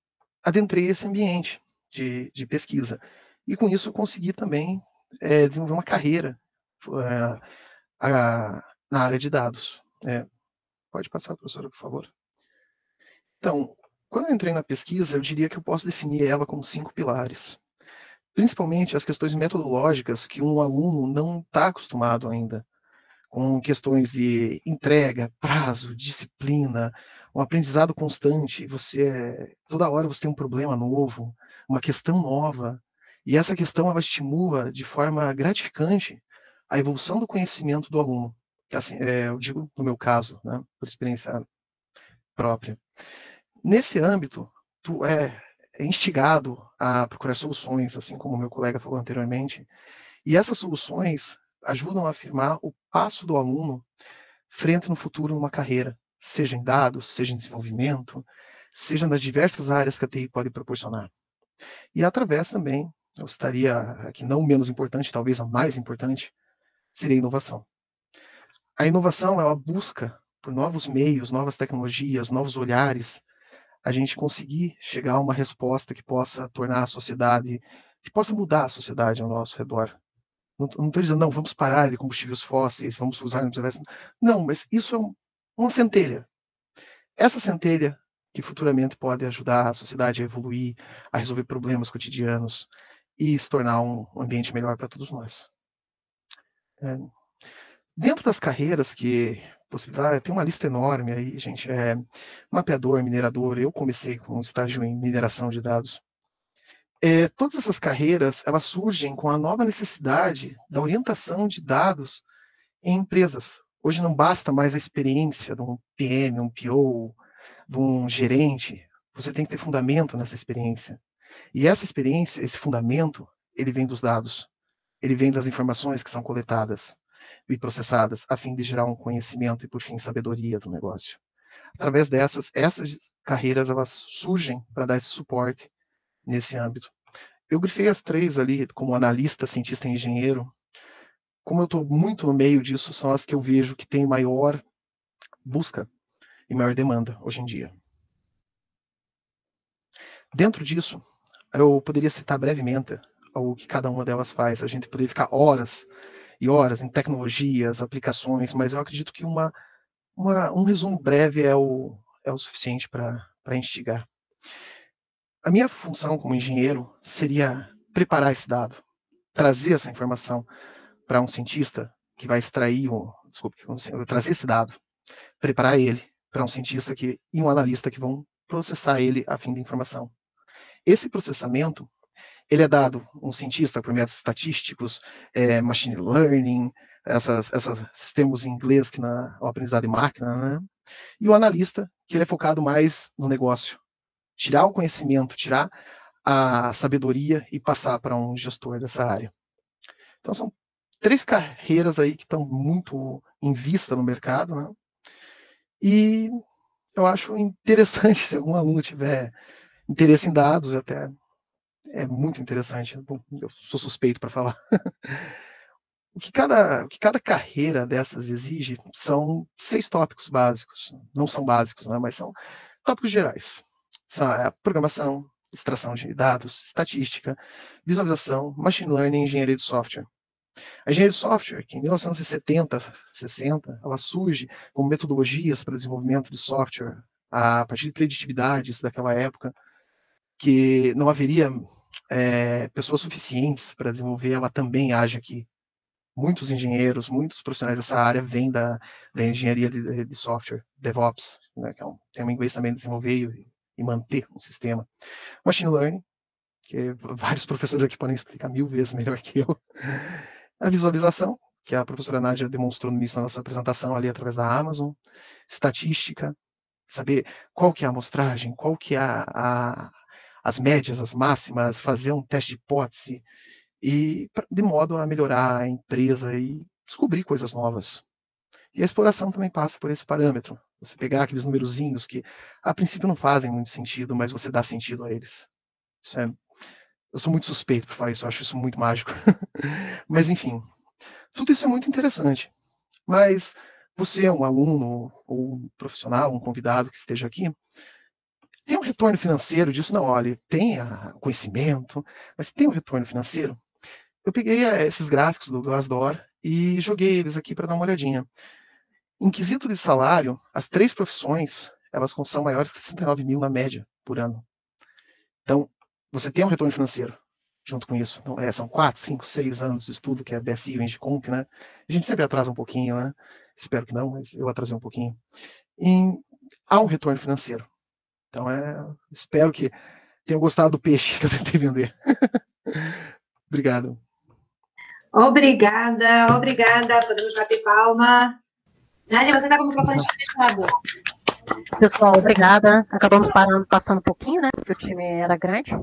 adentrei esse ambiente de, de pesquisa. E com isso eu consegui também é, desenvolver uma carreira é, a, na área de dados. É, pode passar, professora, por favor. Então, quando eu entrei na pesquisa, eu diria que eu posso definir ela como cinco pilares principalmente as questões metodológicas que um aluno não está acostumado ainda, com questões de entrega, prazo, disciplina, um aprendizado constante. Você toda hora você tem um problema novo, uma questão nova, e essa questão ela estimula de forma gratificante a evolução do conhecimento do aluno. Assim, é, eu digo no meu caso, né, por experiência própria. Nesse âmbito, tu, é, é instigado a procurar soluções, assim como meu colega falou anteriormente. E essas soluções ajudam a afirmar o passo do aluno frente no futuro numa carreira, seja em dados, seja em desenvolvimento, seja nas diversas áreas que a TI pode proporcionar. E através também, eu estaria aqui não menos importante, talvez a mais importante, seria a inovação. A inovação é a busca por novos meios, novas tecnologias, novos olhares, a gente conseguir chegar a uma resposta que possa tornar a sociedade, que possa mudar a sociedade ao nosso redor. Não estou dizendo, não, vamos parar de combustíveis fósseis, vamos usar. Não, mas isso é um, uma centelha. Essa centelha que futuramente pode ajudar a sociedade a evoluir, a resolver problemas cotidianos e se tornar um ambiente melhor para todos nós. É, dentro das carreiras que possibilidade, tem uma lista enorme aí, gente. É, mapeador, minerador, eu comecei com um estágio em mineração de dados. É, todas essas carreiras, elas surgem com a nova necessidade da orientação de dados em empresas. Hoje não basta mais a experiência de um PM, um PO, de um gerente. Você tem que ter fundamento nessa experiência. E essa experiência, esse fundamento, ele vem dos dados. Ele vem das informações que são coletadas e processadas, a fim de gerar um conhecimento e, por fim, sabedoria do negócio. Através dessas, essas carreiras elas surgem para dar esse suporte nesse âmbito. Eu grifei as três ali como analista, cientista e engenheiro. Como eu estou muito no meio disso, são as que eu vejo que têm maior busca e maior demanda hoje em dia. Dentro disso, eu poderia citar brevemente o que cada uma delas faz. A gente poderia ficar horas e horas em tecnologias, aplicações, mas eu acredito que uma, uma um resumo breve é o, é o suficiente para instigar. A minha função como engenheiro seria preparar esse dado, trazer essa informação para um cientista que vai extrair, um, trazer esse dado, preparar ele para um cientista que, e um analista que vão processar ele a fim de informação. Esse processamento ele é dado um cientista por métodos estatísticos, é, machine learning, essas, essas termos em inglês que na o aprendizado de máquina, né? E o analista, que ele é focado mais no negócio, tirar o conhecimento, tirar a sabedoria e passar para um gestor dessa área. Então são três carreiras aí que estão muito em vista no mercado, né? E eu acho interessante (laughs) se algum aluno tiver interesse em dados, até é muito interessante. Eu sou suspeito para falar. (laughs) o, que cada, o que cada carreira dessas exige são seis tópicos básicos. Não são básicos, né, mas são tópicos gerais. São a programação, extração de dados, estatística, visualização, machine learning e engenharia de software. A engenharia de software, que em 1970, 60, ela surge como metodologias para desenvolvimento de software a partir de preditividades daquela época, que não haveria é, pessoas suficientes para desenvolver, ela também age aqui. Muitos engenheiros, muitos profissionais dessa área vêm da, da engenharia de, de, software, DevOps, né, que é um termo em inglês também, desenvolver e, e manter um sistema. Machine Learning, que (laughs) vários professores aqui podem explicar mil vezes (laughs) melhor que eu. A visualização, que a professora Nádia demonstrou no início da nossa apresentação ali através da Amazon. Estatística, saber qual que é a amostragem, qual que é a as médias, as máximas, fazer um teste de hipótese, e de modo a melhorar a empresa e descobrir coisas novas. E a exploração também passa por esse parâmetro. Você pegar aqueles numerozinhos que a princípio não fazem muito sentido, mas você dá sentido a eles. Isso é, eu sou muito suspeito por falar isso, eu acho isso muito mágico. (laughs) mas enfim, tudo isso é muito interessante. Mas você é um aluno ou um profissional, um convidado que esteja aqui, tem um retorno financeiro disso? Não, olha, tem conhecimento, mas tem um retorno financeiro? Eu peguei eh, esses gráficos do Glassdoor e joguei eles aqui para dar uma olhadinha. Em quesito de salário, as três profissões, elas são maiores que 69 mil na média por ano. Então, você tem um retorno financeiro junto com isso. Então, é, são quatro, cinco, seis anos de estudo, que é BSI o Engicomp, né? A gente sempre atrasa um pouquinho, né? Espero que não, mas eu atrasei um pouquinho. E há um retorno financeiro. Então, é, espero que tenham gostado do peixe que eu tentei vender. (laughs) Obrigado.
Obrigada, obrigada. Podemos bater palma. Nádia, você está com o microfone fechado.
Pessoal, obrigada. Acabamos parando, passando um pouquinho, né? Porque o time era grande.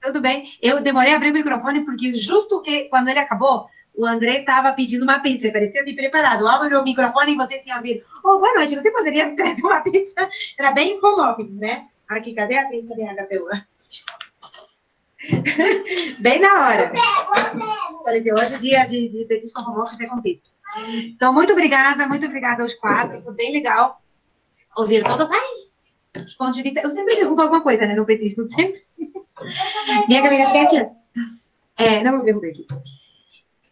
Tudo bem. Eu demorei a abrir o microfone porque justo que quando ele acabou, o André estava pedindo uma pizza, parecia assim preparado. Logo no microfone e vocês tinham ouvido. Oh, boa noite, você poderia (laughs) trazer uma pizza? Era bem home né? Aqui, cadê a pizza, minha gateua? bem na hora. Parecia, hoje é dia de, de petisco com é com pizza. Então, muito obrigada, muito obrigada aos quatro. Foi bem legal ouvir todos ai, os pontos de vista. Eu sempre derrubo alguma coisa, né, no petisco, sempre. Minha caminhada tem aqui. É, não vou derrubar aqui.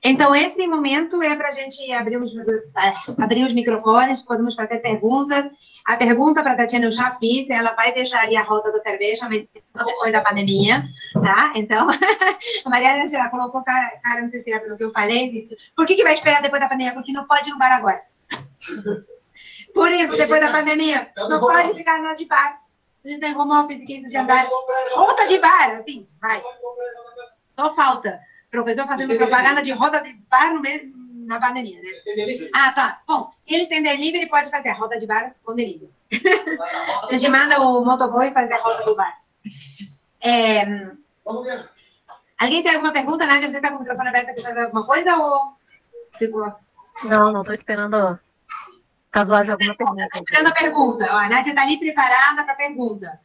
Então, esse momento é para a gente abrir os, abrir os microfones, podemos fazer perguntas. A pergunta para a Tatiana eu já fiz, ela vai deixar ali a rota da cerveja, mas depois da pandemia, tá? Então, (laughs) a Mariana já colocou cara, cara não sei se era no que eu falei, disse, por que, que vai esperar depois da pandemia? Porque não pode ir no bar agora. Por isso, depois da pandemia, não pode ficar no de bar. A gente tem home office, 15 de andar. Rota de bar, assim, vai. Só falta professor fazendo propaganda de roda de bar no meio, na pandemia, né? Ah, tá. Bom, se eles têm delivery, pode fazer a roda de bar com delivery. (laughs) a gente manda o motoboy fazer a roda do bar. É... Alguém tem alguma pergunta, Nádia? Você está com o microfone aberto quer fazer alguma coisa ou ficou?
Não, não estou esperando caso haja alguma pergunta. Estou
esperando a pergunta. Ó, a Nádia está ali preparada para a pergunta.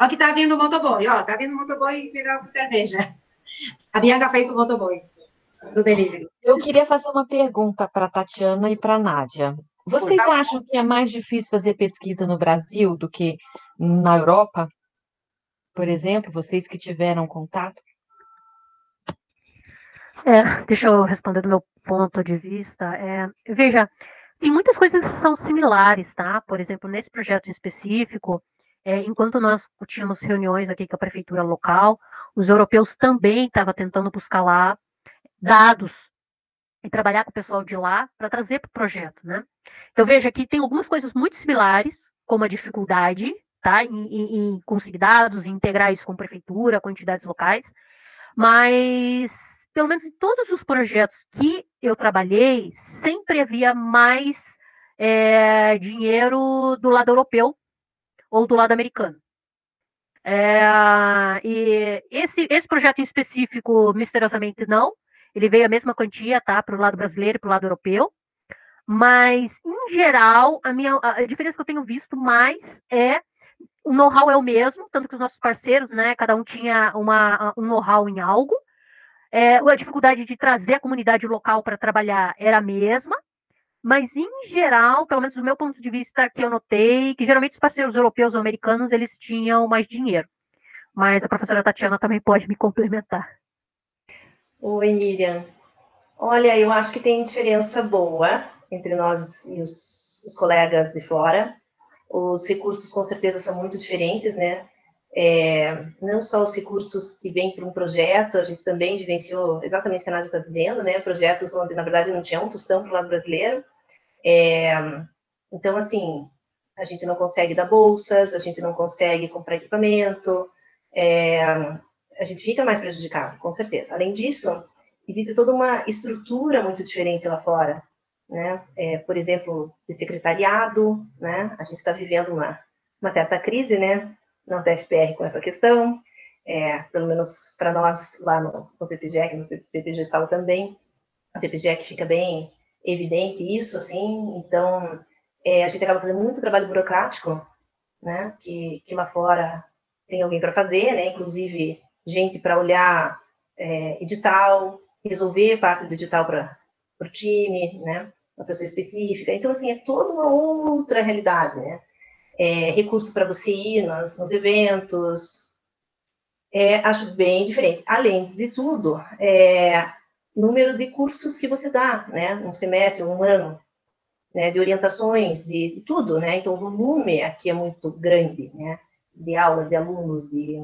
Ó que está vindo o motoboy, ó. Está vindo o motoboy pegar cerveja. A Bianca fez o motoboy do delivery.
Eu queria fazer uma pergunta para a Tatiana e para a Nádia. Vocês acham que é mais difícil fazer pesquisa no Brasil do que na Europa? Por exemplo, vocês que tiveram contato?
É, deixa eu responder do meu ponto de vista. É, veja, tem muitas coisas que são similares, tá? Por exemplo, nesse projeto em específico, é, enquanto nós tínhamos reuniões aqui com a prefeitura local, os europeus também estavam tentando buscar lá dados e trabalhar com o pessoal de lá para trazer para o projeto, né? Então veja aqui tem algumas coisas muito similares, como a dificuldade, tá, em, em, em conseguir dados, em integrar isso com a prefeitura, com entidades locais, Mas, pelo menos em todos os projetos que eu trabalhei, sempre havia mais é, dinheiro do lado europeu ou do lado americano. É, e esse, esse projeto em específico, misteriosamente, não. Ele veio a mesma quantia, tá? Para o lado brasileiro e para o lado europeu. Mas, em geral, a, minha, a diferença que eu tenho visto mais é o know-how é o mesmo, tanto que os nossos parceiros, né, cada um tinha uma, um know-how em algo. É, a dificuldade de trazer a comunidade local para trabalhar era a mesma, mas em geral, pelo menos do meu ponto de vista, que eu notei que geralmente os parceiros europeus ou americanos eles tinham mais dinheiro. Mas a professora Tatiana também pode me complementar.
Oi, Miriam. Olha, eu acho que tem diferença boa entre nós e os, os colegas de fora. Os recursos, com certeza, são muito diferentes, né? É, não só os recursos que vêm para um projeto, a gente também vivenciou exatamente o que a Nádia está dizendo, né? Projetos onde, na verdade, não tinha um tostão para o lado brasileiro. É, então, assim, a gente não consegue dar bolsas, a gente não consegue comprar equipamento, é, a gente fica mais prejudicado, com certeza. Além disso, existe toda uma estrutura muito diferente lá fora né? É, por exemplo, de secretariado, né? A gente está vivendo uma, uma certa crise, né? Na TFPR com essa questão, é, pelo menos para nós lá no, no PPGEC, no PPG também, a PPGEC fica bem evidente isso, assim, então é, a gente acaba fazendo muito trabalho burocrático, né? Que, que lá fora tem alguém para fazer, né? Inclusive gente para olhar é, edital, resolver parte do edital para o time, né? uma pessoa específica. Então, assim, é toda uma outra realidade, né? É, recurso para você ir nos, nos eventos, é, acho bem diferente. Além de tudo, é, número de cursos que você dá, né? Um semestre, um ano, né? De orientações, de, de tudo, né? Então, o volume aqui é muito grande, né? De aulas, de alunos, de...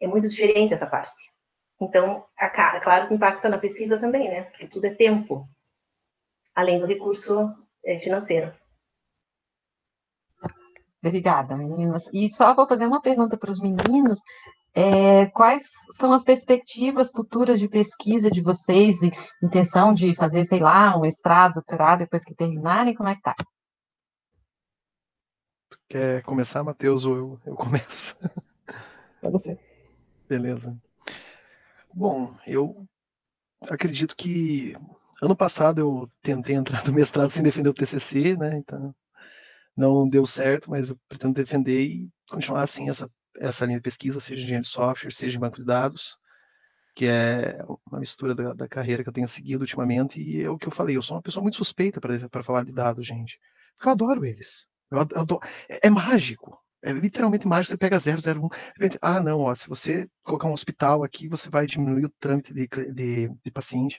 é muito diferente essa parte. Então, a claro que impacta na pesquisa também, né? Porque tudo é tempo além do recurso é, financeiro.
Obrigada, meninas. E só vou fazer uma pergunta para os meninos. É, quais são as perspectivas futuras de pesquisa de vocês e intenção de fazer, sei lá, um mestrado, doutorado depois que terminarem? Como é que tá?
Quer começar, Matheus, ou eu, eu começo?
É você.
Beleza. Bom, eu acredito que Ano passado eu tentei entrar no mestrado sem defender o TCC, né? Então não deu certo, mas eu pretendo defender e continuar assim essa essa linha de pesquisa, seja engenharia de software, seja em banco de dados, que é uma mistura da, da, carreira que eu tenho seguido ultimamente e é o que eu falei, eu sou uma pessoa muito suspeita para falar de dados, gente, porque eu adoro eles. Eu adoro, é, é, mágico. É literalmente mágico, você pega 001, ah, não, ó, se você colocar um hospital aqui, você vai diminuir o trâmite de, de, de paciente.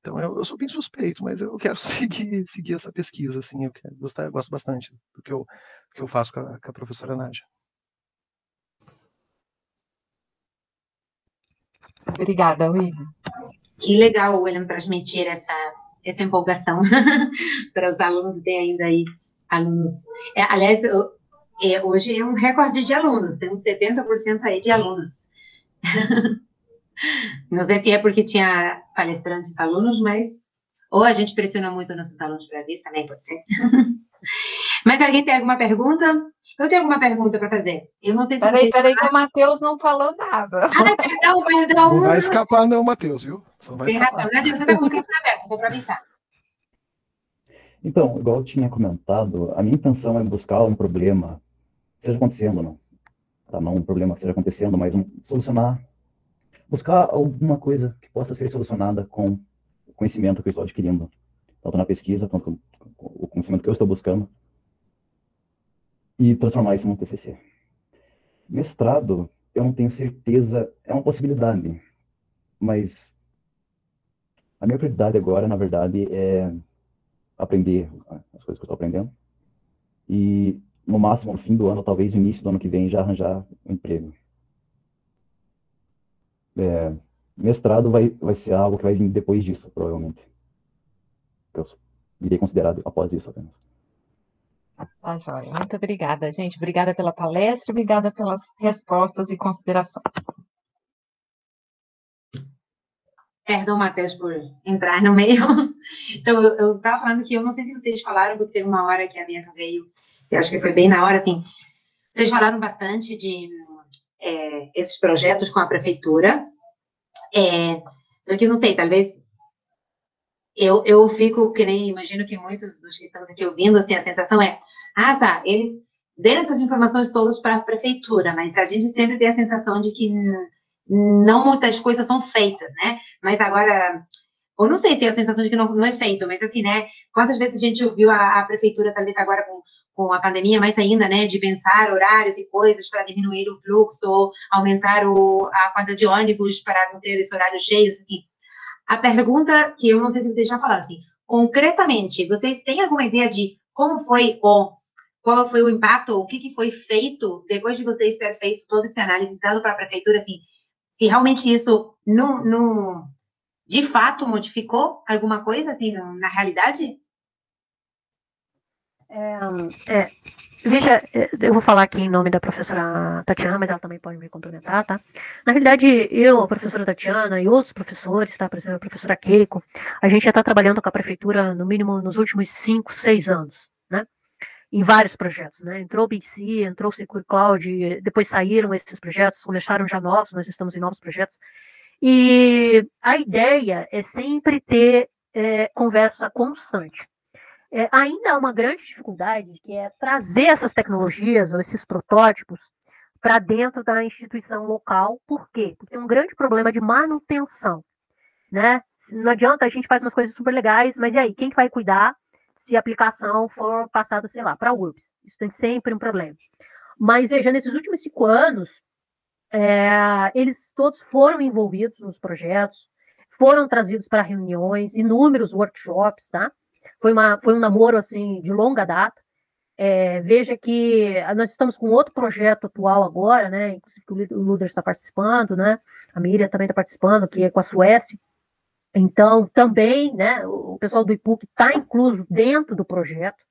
Então eu, eu, sou bem suspeito, mas eu quero (laughs) seguir, seguir essa pesquisa, assim, eu, quero, eu gosto bastante do que eu, do que eu faço com a, com a professora Nádia.
Obrigada, Luísa.
Que legal, William, transmitir essa, essa empolgação (laughs) para os alunos, tem ainda aí alunos. É, aliás, é, hoje é um recorde de alunos, temos 70% aí de alunos. (laughs) Não sei se é porque tinha palestrantes alunos, mas. Ou a gente pressiona muito nossos alunos para vir, também pode ser. (laughs) mas alguém tem alguma pergunta? Eu tenho alguma pergunta para fazer. Eu não sei se.
Peraí, peraí, que o Matheus não falou nada.
Ah, perdão, perdão.
Não vai escapar, não, Matheus, viu?
Tem escapar. razão. Não adianta, você está com o microfone aberto, só para avisar.
Então, igual eu tinha comentado, a minha intenção é buscar um problema, seja acontecendo, não. Tá, não um problema que esteja acontecendo, mas um, solucionar buscar alguma coisa que possa ser solucionada com o conhecimento que eu estou adquirindo, tanto na pesquisa quanto com o conhecimento que eu estou buscando, e transformar isso num TCC. Mestrado, eu não tenho certeza, é uma possibilidade, mas a minha prioridade agora, na verdade, é aprender as coisas que eu estou aprendendo e, no máximo, no fim do ano, talvez no início do ano que vem, já arranjar um emprego é, mestrado vai, vai ser algo que vai vir depois disso, provavelmente. Eu irei considerar após isso apenas.
Tá, joia. Muito obrigada, gente. Obrigada pela palestra, obrigada pelas respostas e considerações.
Perdão, Matheus, por entrar no meio. (laughs) Então, eu estava falando que eu não sei se vocês falaram, porque teve uma hora que a Bianca veio, eu acho que foi bem na hora, assim. Vocês falaram bastante de é, esses projetos com a prefeitura. É, só que não sei, talvez eu, eu fico que nem imagino que muitos dos que estamos aqui ouvindo, assim, a sensação é, ah, tá, eles deram essas informações todas para a prefeitura, mas a gente sempre tem a sensação de que não muitas coisas são feitas, né? Mas agora, ou não sei se é a sensação de que não, não é feito, mas assim, né? Quantas vezes a gente ouviu a, a prefeitura, talvez agora com, com a pandemia, mais ainda, né? De pensar horários e coisas para diminuir o fluxo, ou aumentar o, a quantidade de ônibus para não ter esse horário cheio, assim. A pergunta que eu não sei se vocês já falaram, assim, concretamente, vocês têm alguma ideia de como foi o qual foi o impacto, o que, que foi feito depois de vocês terem feito toda essa análise, dando para a prefeitura, assim, se realmente isso, no, no, de fato, modificou alguma coisa, assim, na realidade?
É, é, veja, é, eu vou falar aqui em nome da professora Tatiana, mas ela também pode me complementar, tá? Na realidade, eu, a professora Tatiana e outros professores, tá? Por exemplo, a professora Keiko, a gente já está trabalhando com a prefeitura, no mínimo, nos últimos cinco, seis anos, né? em vários projetos, né? Entrou o BC, entrou o Secure Cloud, depois saíram esses projetos, começaram já novos, nós estamos em novos projetos. E a ideia é sempre ter é, conversa constante. É, ainda há uma grande dificuldade que é trazer essas tecnologias ou esses protótipos para dentro da instituição local. Por quê? Porque tem um grande problema de manutenção, né? Não adianta a gente faz umas coisas super legais, mas e aí, quem que vai cuidar se a aplicação for passada, sei lá, para a URBS. Isso tem sempre um problema. Mas veja, nesses últimos cinco anos, é, eles todos foram envolvidos nos projetos, foram trazidos para reuniões, inúmeros workshops, tá? Foi, uma, foi um namoro, assim, de longa data. É, veja que nós estamos com outro projeto atual agora, né? Inclusive o Luder está participando, né? A Miriam também está participando, que é com a Suécia, então, também, né, o pessoal do IPUC está incluso dentro do projeto,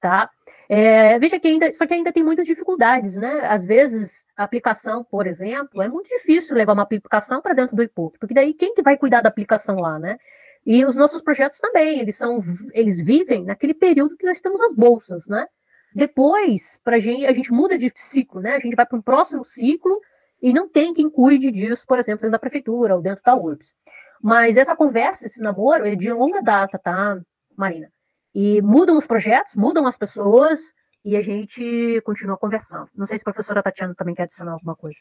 tá? É, veja que ainda, só que ainda tem muitas dificuldades, né? Às vezes, a aplicação, por exemplo, é muito difícil levar uma aplicação para dentro do IPUC, porque daí quem que vai cuidar da aplicação lá, né? E os nossos projetos também, eles são, eles vivem naquele período que nós temos as bolsas, né? Depois, para gente, a gente muda de ciclo, né? A gente vai para um próximo ciclo e não tem quem cuide disso, por exemplo, dentro da prefeitura ou dentro da URBS. Mas essa conversa, esse namoro, é de longa data, tá, Marina? E mudam os projetos, mudam as pessoas, e a gente continua conversando. Não sei se a professora Tatiana também quer adicionar alguma coisa.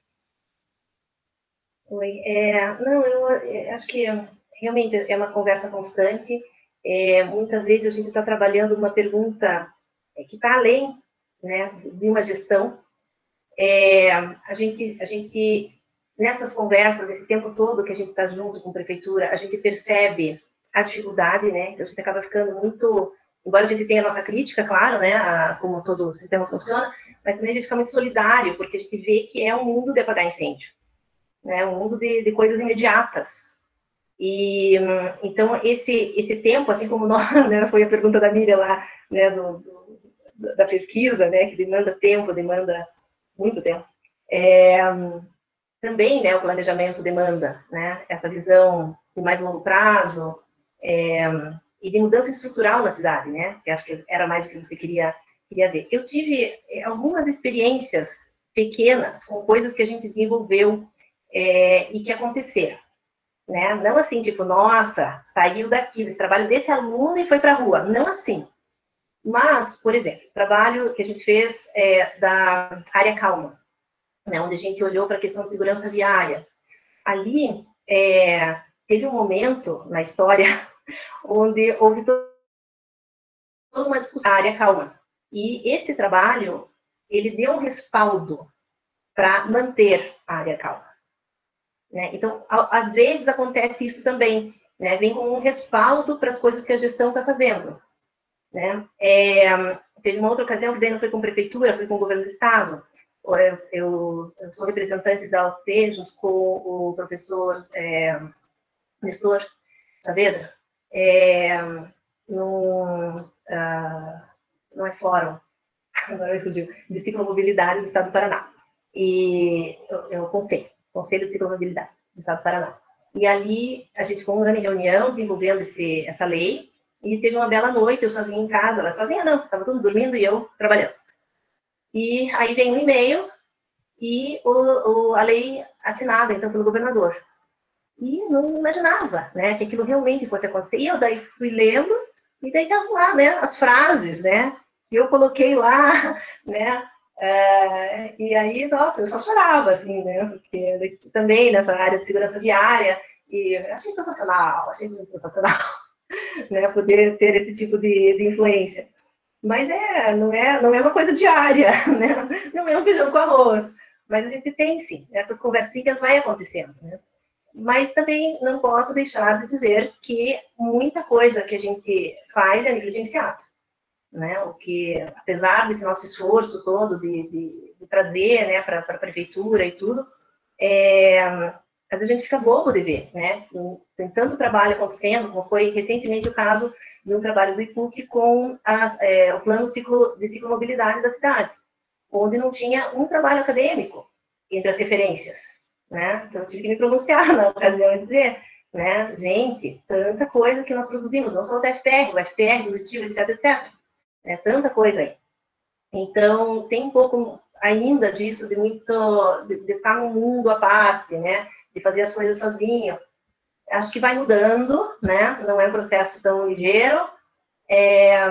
Oi, é, não, eu, eu acho que realmente é uma conversa constante. É, muitas vezes a gente está trabalhando uma pergunta é, que está além né, de uma gestão. É, a, gente, a gente nessas conversas, esse tempo todo que a gente está junto com a prefeitura, a gente percebe a dificuldade, né? Então a gente acaba ficando muito, embora a gente tenha a nossa crítica, claro, né, a, como todo o sistema funciona, mas também a gente fica muito solidário, porque a gente vê que é um mundo de apagar incêndio, né? Um mundo de, de coisas imediatas. E então esse esse tempo, assim como nós, (laughs) né, foi a pergunta da Miriam lá, né, do, do, da pesquisa, né, que demanda tempo, demanda muito tempo. É, também né, o planejamento demanda né, essa visão de mais longo prazo é, e de mudança estrutural na cidade, né, que acho que era mais o que você queria, queria ver. Eu tive é, algumas experiências pequenas com coisas que a gente desenvolveu é, e que aconteceram. Né? Não assim, tipo, nossa, saiu daqui, esse trabalho desse aluno e foi para a rua. Não assim. Mas, por exemplo, trabalho que a gente fez é, da área calma, né, onde a gente olhou para a questão de segurança viária. Ali, é, teve um momento na história (laughs) onde houve toda uma discussão área calma. E esse trabalho, ele deu um respaldo para manter a área calma. Né? Então, às vezes acontece isso também, né? vem com um respaldo para as coisas que a gestão está fazendo. Né? É, teve uma outra ocasião que daí não foi com a prefeitura, foi com o governo do estado, eu, eu, eu sou representante da UT, junto com o professor é, Nestor Saavedra, é, no, uh, não é fórum, agora eu fugiu, de ciclomobilidade do Estado do Paraná. E eu, eu conselho, Conselho de Ciclomobilidade do Estado do Paraná. E ali a gente foi uma grande reunião desenvolvendo esse, essa lei, e teve uma bela noite, eu sozinha em casa, ela sozinha não, estava todo dormindo e eu trabalhando. E aí vem um e-mail e o, o, a lei assinada, então, pelo governador. E não imaginava, né, que aquilo realmente fosse acontecer. E eu daí fui lendo, e daí estavam lá, né, as frases, né, que eu coloquei lá, (laughs) né, é, e aí, nossa, eu só chorava, assim, né? Porque também nessa área de segurança viária, e achei sensacional, achei sensacional, (laughs) né? Poder ter esse tipo de, de influência. Mas é, não é, não é uma coisa diária, (laughs) né? Não é um feijão com arroz. Mas a gente tem, sim, essas conversinhas vai acontecendo, né? Mas também não posso deixar de dizer que muita coisa que a gente faz é negligenciado né? O que, apesar desse nosso esforço todo de, de, de trazer, né, para a prefeitura e tudo, é, às vezes a gente fica bobo de ver, né? Tem tanto trabalho acontecendo, como foi recentemente o caso de um trabalho do IPUC com as, é, o plano ciclo, de ciclomobilidade da cidade, onde não tinha um trabalho acadêmico entre as referências, né? Então eu tive que me pronunciar (laughs) na ocasião e dizer, né, gente, tanta coisa que nós produzimos, não só o TFR, o FPR, positivo, etc, etc. É tanta coisa aí. Então, tem um pouco ainda disso, de muito, de, estar num mundo à parte, né? De fazer as coisas sozinho. Acho que vai mudando, né? Não é um processo tão ligeiro. É,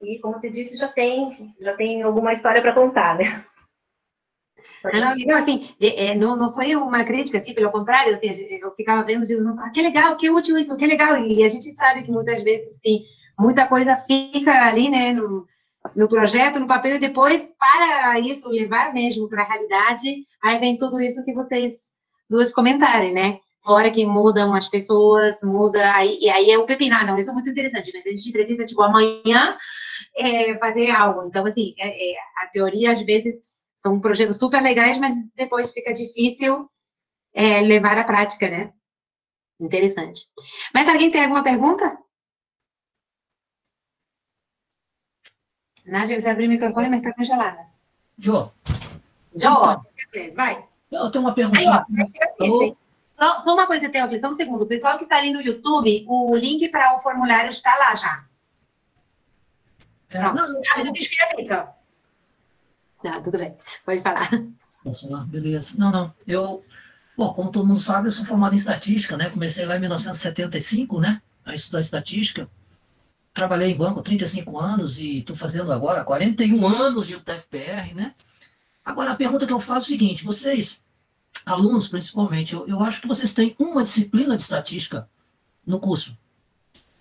e, como te disse, já tem, já tem alguma história para contar, né?
Não, assim, é, não, não foi uma crítica, assim, pelo contrário, assim, eu ficava vendo e ah, que legal, que útil isso, que legal, e a gente sabe que muitas vezes, sim, muita coisa fica ali, né, no, no projeto, no papel, e depois, para isso levar mesmo para a realidade, aí vem tudo isso que vocês duas comentarem, né? Fora que mudam as pessoas, muda, aí, e aí é o pepino, ah, não, isso é muito interessante, mas a gente precisa, tipo, amanhã é, fazer algo. Então, assim, é, é, a teoria, às vezes, são projetos super legais, mas depois fica difícil é, levar à prática, né? Interessante. Mas alguém tem alguma pergunta? Nádia, você abriu o microfone, mas está congelada.
Jô.
Jô, vai.
Eu tenho uma pergunta.
Só, só, uma coisa, Teófilo, só um segundo. O pessoal que está ali no YouTube, o link para o formulário está lá já. É, não, não, ah, eu a pizza. Tá, tudo bem. Pode falar.
Posso falar? Beleza. Não, não. Eu, bom, como todo mundo sabe, eu sou formado em estatística, né? Comecei lá em 1975, né? A estudar estatística trabalhei em banco 35 anos e estou fazendo agora 41 anos de UTFPR, né? Agora, a pergunta que eu faço é o seguinte: vocês, alunos principalmente, eu, eu acho que vocês têm uma disciplina de estatística no curso.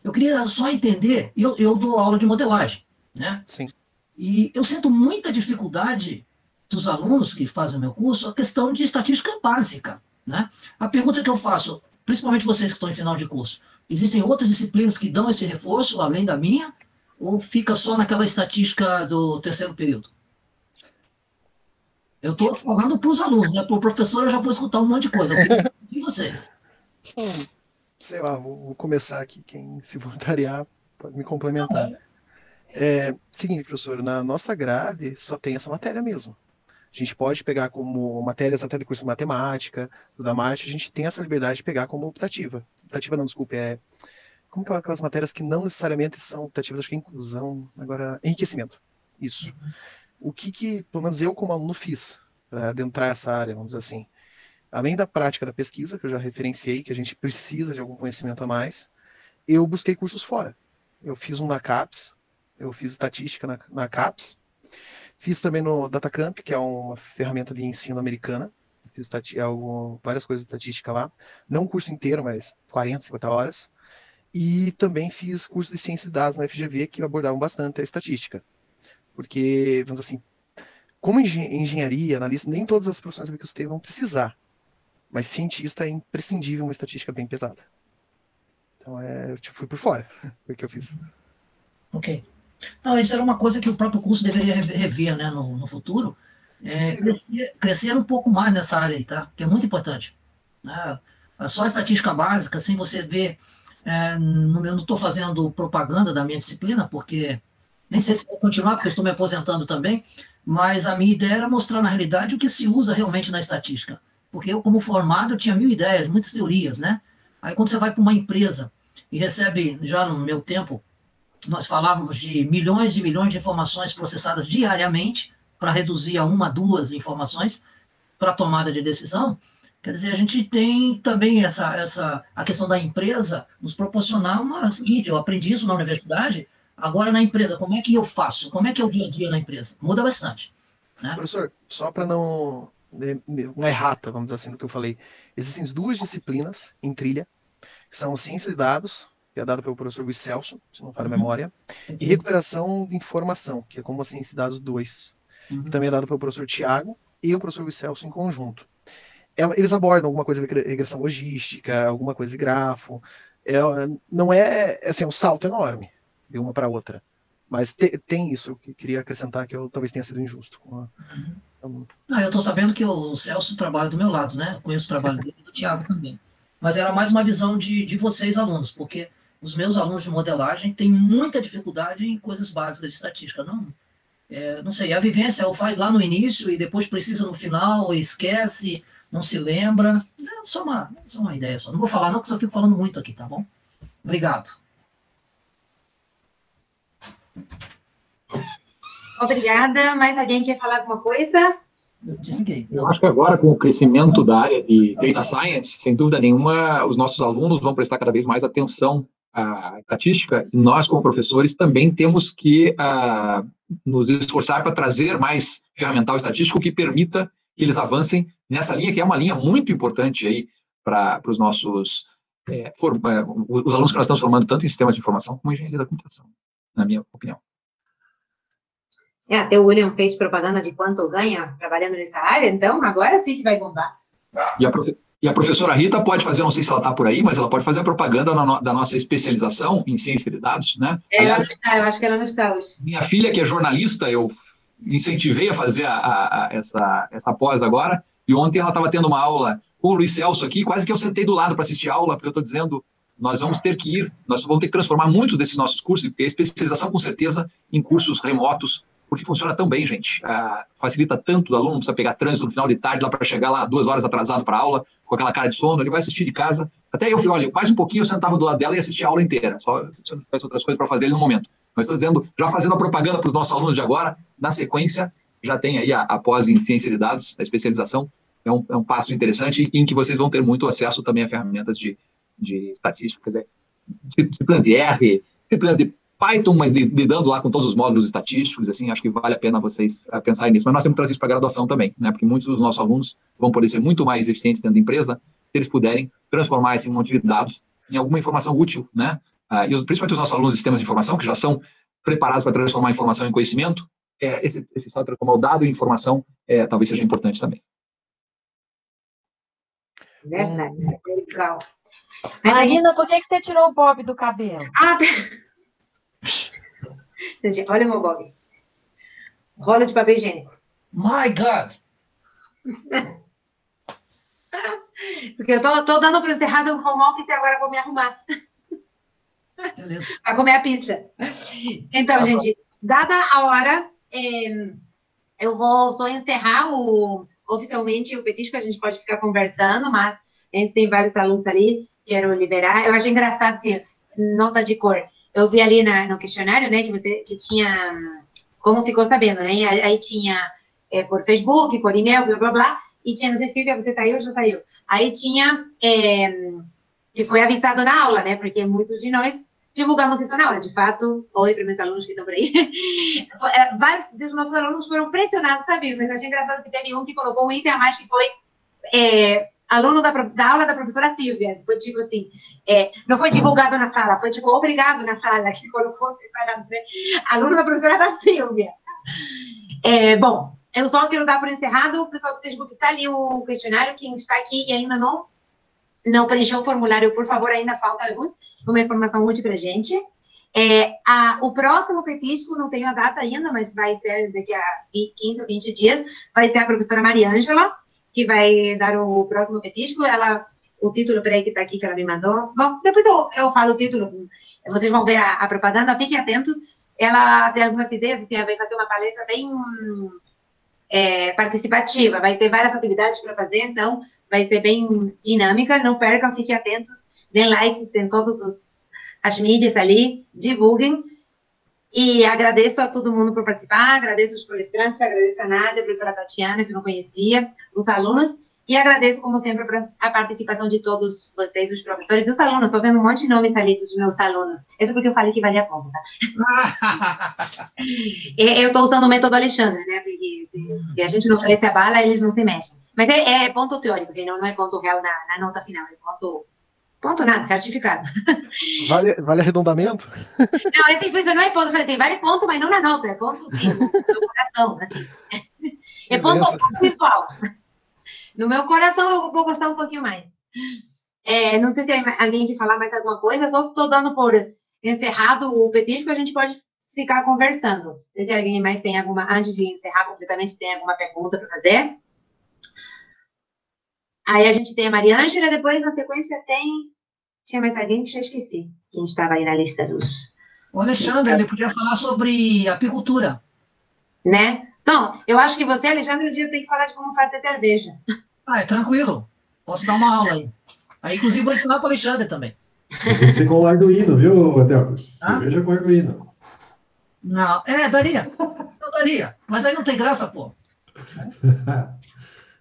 Eu queria só entender, eu, eu dou aula de modelagem, né?
Sim.
E eu sinto muita dificuldade dos alunos que fazem meu curso a questão de estatística básica, né? A pergunta que eu faço, principalmente vocês que estão em final de curso, Existem outras disciplinas que dão esse reforço, além da minha? Ou fica só naquela estatística do terceiro período? Eu estou falando para os alunos, né? Para o professor eu já vou escutar um monte de coisa. E (laughs) vocês?
Sei lá, vou, começar aqui. Quem se voluntariar pode me complementar. É, seguinte, professor, na nossa grade só tem essa matéria mesmo. A gente pode pegar como matérias até do curso de matemática, do da Mate, a gente tem essa liberdade de pegar como optativa optativa não, desculpe, é como que é aquelas matérias que não necessariamente são optativas, acho que é inclusão, agora, enriquecimento. Isso. O que que, pelo menos eu como aluno fiz para adentrar essa área, vamos dizer assim. Além da prática da pesquisa, que eu já referenciei, que a gente precisa de algum conhecimento a mais, eu busquei cursos fora. Eu fiz um na CAPES, eu fiz estatística na, na CAPES, fiz também no DataCamp, que é uma ferramenta de ensino americana, fiz algum, várias coisas de estatística lá. Não um curso inteiro, mas 40, 50 horas. E também fiz curso de ciência de dados na FGV que abordavam bastante a estatística. Porque, vamos assim, como engenharia, analista, nem todas as profissões que você vão precisar. Mas cientista é imprescindível uma estatística bem pesada. Então, é, eu fui por fora. Foi (laughs) o que eu fiz.
Ok. Não, isso era uma coisa que o próprio curso deveria rever né, no, no futuro, é, crescer, crescer, um pouco mais nessa área aí, tá? Que é muito importante. Né? Só a estatística básica, sem você ver. É, no, eu não estou fazendo propaganda da minha disciplina, porque nem sei se vou continuar, porque estou me aposentando também, mas a minha ideia era mostrar na realidade o que se usa realmente na estatística. Porque eu, como formado, eu tinha mil ideias, muitas teorias, né? Aí quando você vai para uma empresa e recebe, já no meu tempo, nós falávamos de milhões e milhões de informações processadas diariamente para reduzir a uma, duas informações para tomada de decisão. Quer dizer, a gente tem também essa, essa a questão da empresa nos proporcionar uma seguinte, eu aprendi isso na universidade, agora na empresa, como é que eu faço? Como é que é o dia a dia na empresa? Muda bastante. Né?
Professor, só para não uma errata, vamos dizer assim, do que eu falei, existem duas disciplinas em trilha, que são ciência de dados que é dado pelo professor Luiz Celso, se não falha a uhum. memória, e recuperação de informação, que é como assim esse dados 2, uhum. que também é dado pelo professor Tiago e o professor Luiz Celso em conjunto. É, eles abordam alguma coisa de regressão logística, alguma coisa de grafo. É, não é, assim, é um salto enorme de uma para outra. Mas te, tem isso que eu queria acrescentar que eu talvez tenha sido injusto. Uhum.
Então, ah, eu estou sabendo que o Celso trabalha do meu lado, né? Eu conheço o trabalho dele e do Tiago também. Mas era mais uma visão de, de vocês, alunos, porque os meus alunos de modelagem têm muita dificuldade em coisas básicas de estatística. Não, é, não sei, a vivência ou faz lá no início e depois precisa no final, esquece, não se lembra. É só uma, só uma ideia só. Não vou falar não, porque eu fico falando muito aqui, tá bom? Obrigado.
Obrigada. Mais alguém quer falar alguma coisa?
Eu acho que agora, com o crescimento da área de Data Science, sem dúvida nenhuma, os nossos alunos vão prestar cada vez mais atenção à estatística, nós, como professores, também temos que uh, nos esforçar para trazer mais ferramental estatístico que permita que eles avancem nessa linha, que é uma linha muito importante aí para os nossos é, for, é, os alunos que nós estamos formando tanto em sistemas de informação como em engenharia da computação, na minha opinião.
É, até o William fez propaganda de quanto ganha trabalhando nessa área, então agora sim que vai bombar.
E a, profe e a professora Rita pode fazer, não sei se ela está por aí, mas ela pode fazer a propaganda no da nossa especialização em ciência de dados, né?
É, Aliás, eu, está, eu acho que ela não está hoje.
Minha filha, que é jornalista, eu incentivei a fazer a, a, a essa, essa pós agora, e ontem ela estava tendo uma aula com o Luiz Celso aqui, quase que eu sentei do lado para assistir a aula, porque eu estou dizendo, nós vamos ter que ir, nós vamos ter que transformar muitos desses nossos cursos, porque a especialização, com certeza, em cursos remotos, porque funciona tão bem, gente. Ah, facilita tanto o aluno, não precisa pegar trânsito no final de tarde lá para chegar lá duas horas atrasado para aula, com aquela cara de sono, ele vai assistir de casa. Até eu, olha, mais um pouquinho eu sentava do lado dela e assistia a aula inteira, só eu tivesse outras coisas para fazer ali no momento. Mas estou dizendo, já fazendo a propaganda para os nossos alunos de agora, na sequência, já tem aí a, a pós em ciência de dados, a especialização, é um, é um passo interessante em que vocês vão ter muito acesso também a ferramentas de, de estatística, quer dizer, disciplinas de R, disciplinas de Python, mas lidando lá com todos os módulos estatísticos, assim, acho que vale a pena vocês uh, pensarem nisso. Mas nós temos que trazer isso para a graduação também, né? Porque muitos dos nossos alunos vão poder ser muito mais eficientes dentro da empresa se eles puderem transformar esse monte de dados em alguma informação útil, né? Uh, e principalmente os nossos alunos de sistemas de informação, que já são preparados para transformar informação em conhecimento, é, esse, esse salto transformar o dado em informação é, talvez seja importante também.
Verdade, legal.
Marina, por que, que você tirou o bob do cabelo?
Ah, (laughs) Gente, olha meu Bob. Rola de papel higiênico.
My God! (laughs)
Porque eu tô, tô dando para encerrar o home office e agora vou me arrumar. Beleza. Vai comer a pizza. Então, tá gente, dada a hora, é, eu vou só encerrar o, oficialmente o petisco, a gente pode ficar conversando, mas a gente tem vários alunos ali, quero liberar. Eu acho engraçado, assim, nota de cor eu vi ali na, no questionário, né, que você que tinha, como ficou sabendo, né, aí, tinha é, por Facebook, por e-mail, blá, blá, blá, e tinha, não sei, Silvia, você aí ou já saiu? Aí tinha, é, que foi avisado na aula, né, porque muitos de nós divulgamos isso na aula, de fato, oi para meus alunos que estão por aí, (laughs) é, vários dos nossos alunos foram pressionados a vir, mas eu achei engraçado que teve um que colocou um item a mais que foi é, aluno da, da, aula da professora Silvia. Foi tipo assim, é, não foi divulgado na sala, foi tipo obrigado na sala, que colocou separado? Aluno da professora da Silvia. É, bom, eu só quero dar por encerrado. O pessoal do Facebook está ali o questionário. Quem está aqui e ainda não, não preencheu o formulário, por favor, ainda falta alguns, uma informação útil para a gente. É, a, o próximo petisco, não tenho a data ainda, mas vai ser daqui a 15 ou 20 dias, vai ser a professora Mariângela que vai dar o próximo petisco. Ela, o título, peraí, que está aqui, que ela me mandou. Bom, depois eu, eu falo o título, vocês vão ver a, a propaganda, fiquem atentos. Ela tem algumas ideias, assim, ela vai fazer uma palestra bem é, participativa, vai ter várias atividades para fazer, então vai ser bem dinâmica, não percam, fiquem atentos, deem likes em todas as mídias ali, divulguem. E agradeço a todo mundo por participar, agradeço os palestrantes, agradeço a Nádia, a professora Tatiana, que não conhecia, os alunos, e agradeço, como sempre, a participação de todos vocês, os professores e os alunos. Estou vendo um monte de nomes ali dos meus alunos. Isso porque eu falei que valia a ponto, tá? (laughs) eu estou usando o método Alexandre, né? Porque se, se, a gente não oferece a bala, eles não se mexem. Mas é, é ponto teórico, não, não é ponto real na, na nota final, é ponto Ponto nada, certificado.
Vale, vale arredondamento?
Não, é simples, não é ponto. Eu falei assim, vale ponto, mas não na nota, é ponto sim, no meu coração, assim. É ponto, ponto virtual. No meu coração eu vou gostar um pouquinho mais. É, não sei se alguém quer falar mais alguma coisa, só estou dando por encerrado o petisco, a gente pode ficar conversando. Não sei se alguém mais tem alguma, antes de encerrar completamente, tem alguma pergunta para fazer. Aí a gente tem a Maria Ângela, depois na sequência tem tinha mais alguém que já esqueci. Quem estava aí na lista dos.
O Alexandre, ele podia falar sobre apicultura.
Né? Então, eu acho que você, Alexandre, um dia tem que falar de como fazer cerveja.
Ah, é tranquilo. Posso dar uma aula aí. Aí, inclusive, vou ensinar para o Alexandre também.
Tem que ser com o Arduino, viu, Adelcos? Cerveja com Arduino.
Não, é, daria. Não daria. Mas aí não tem graça, pô. (laughs)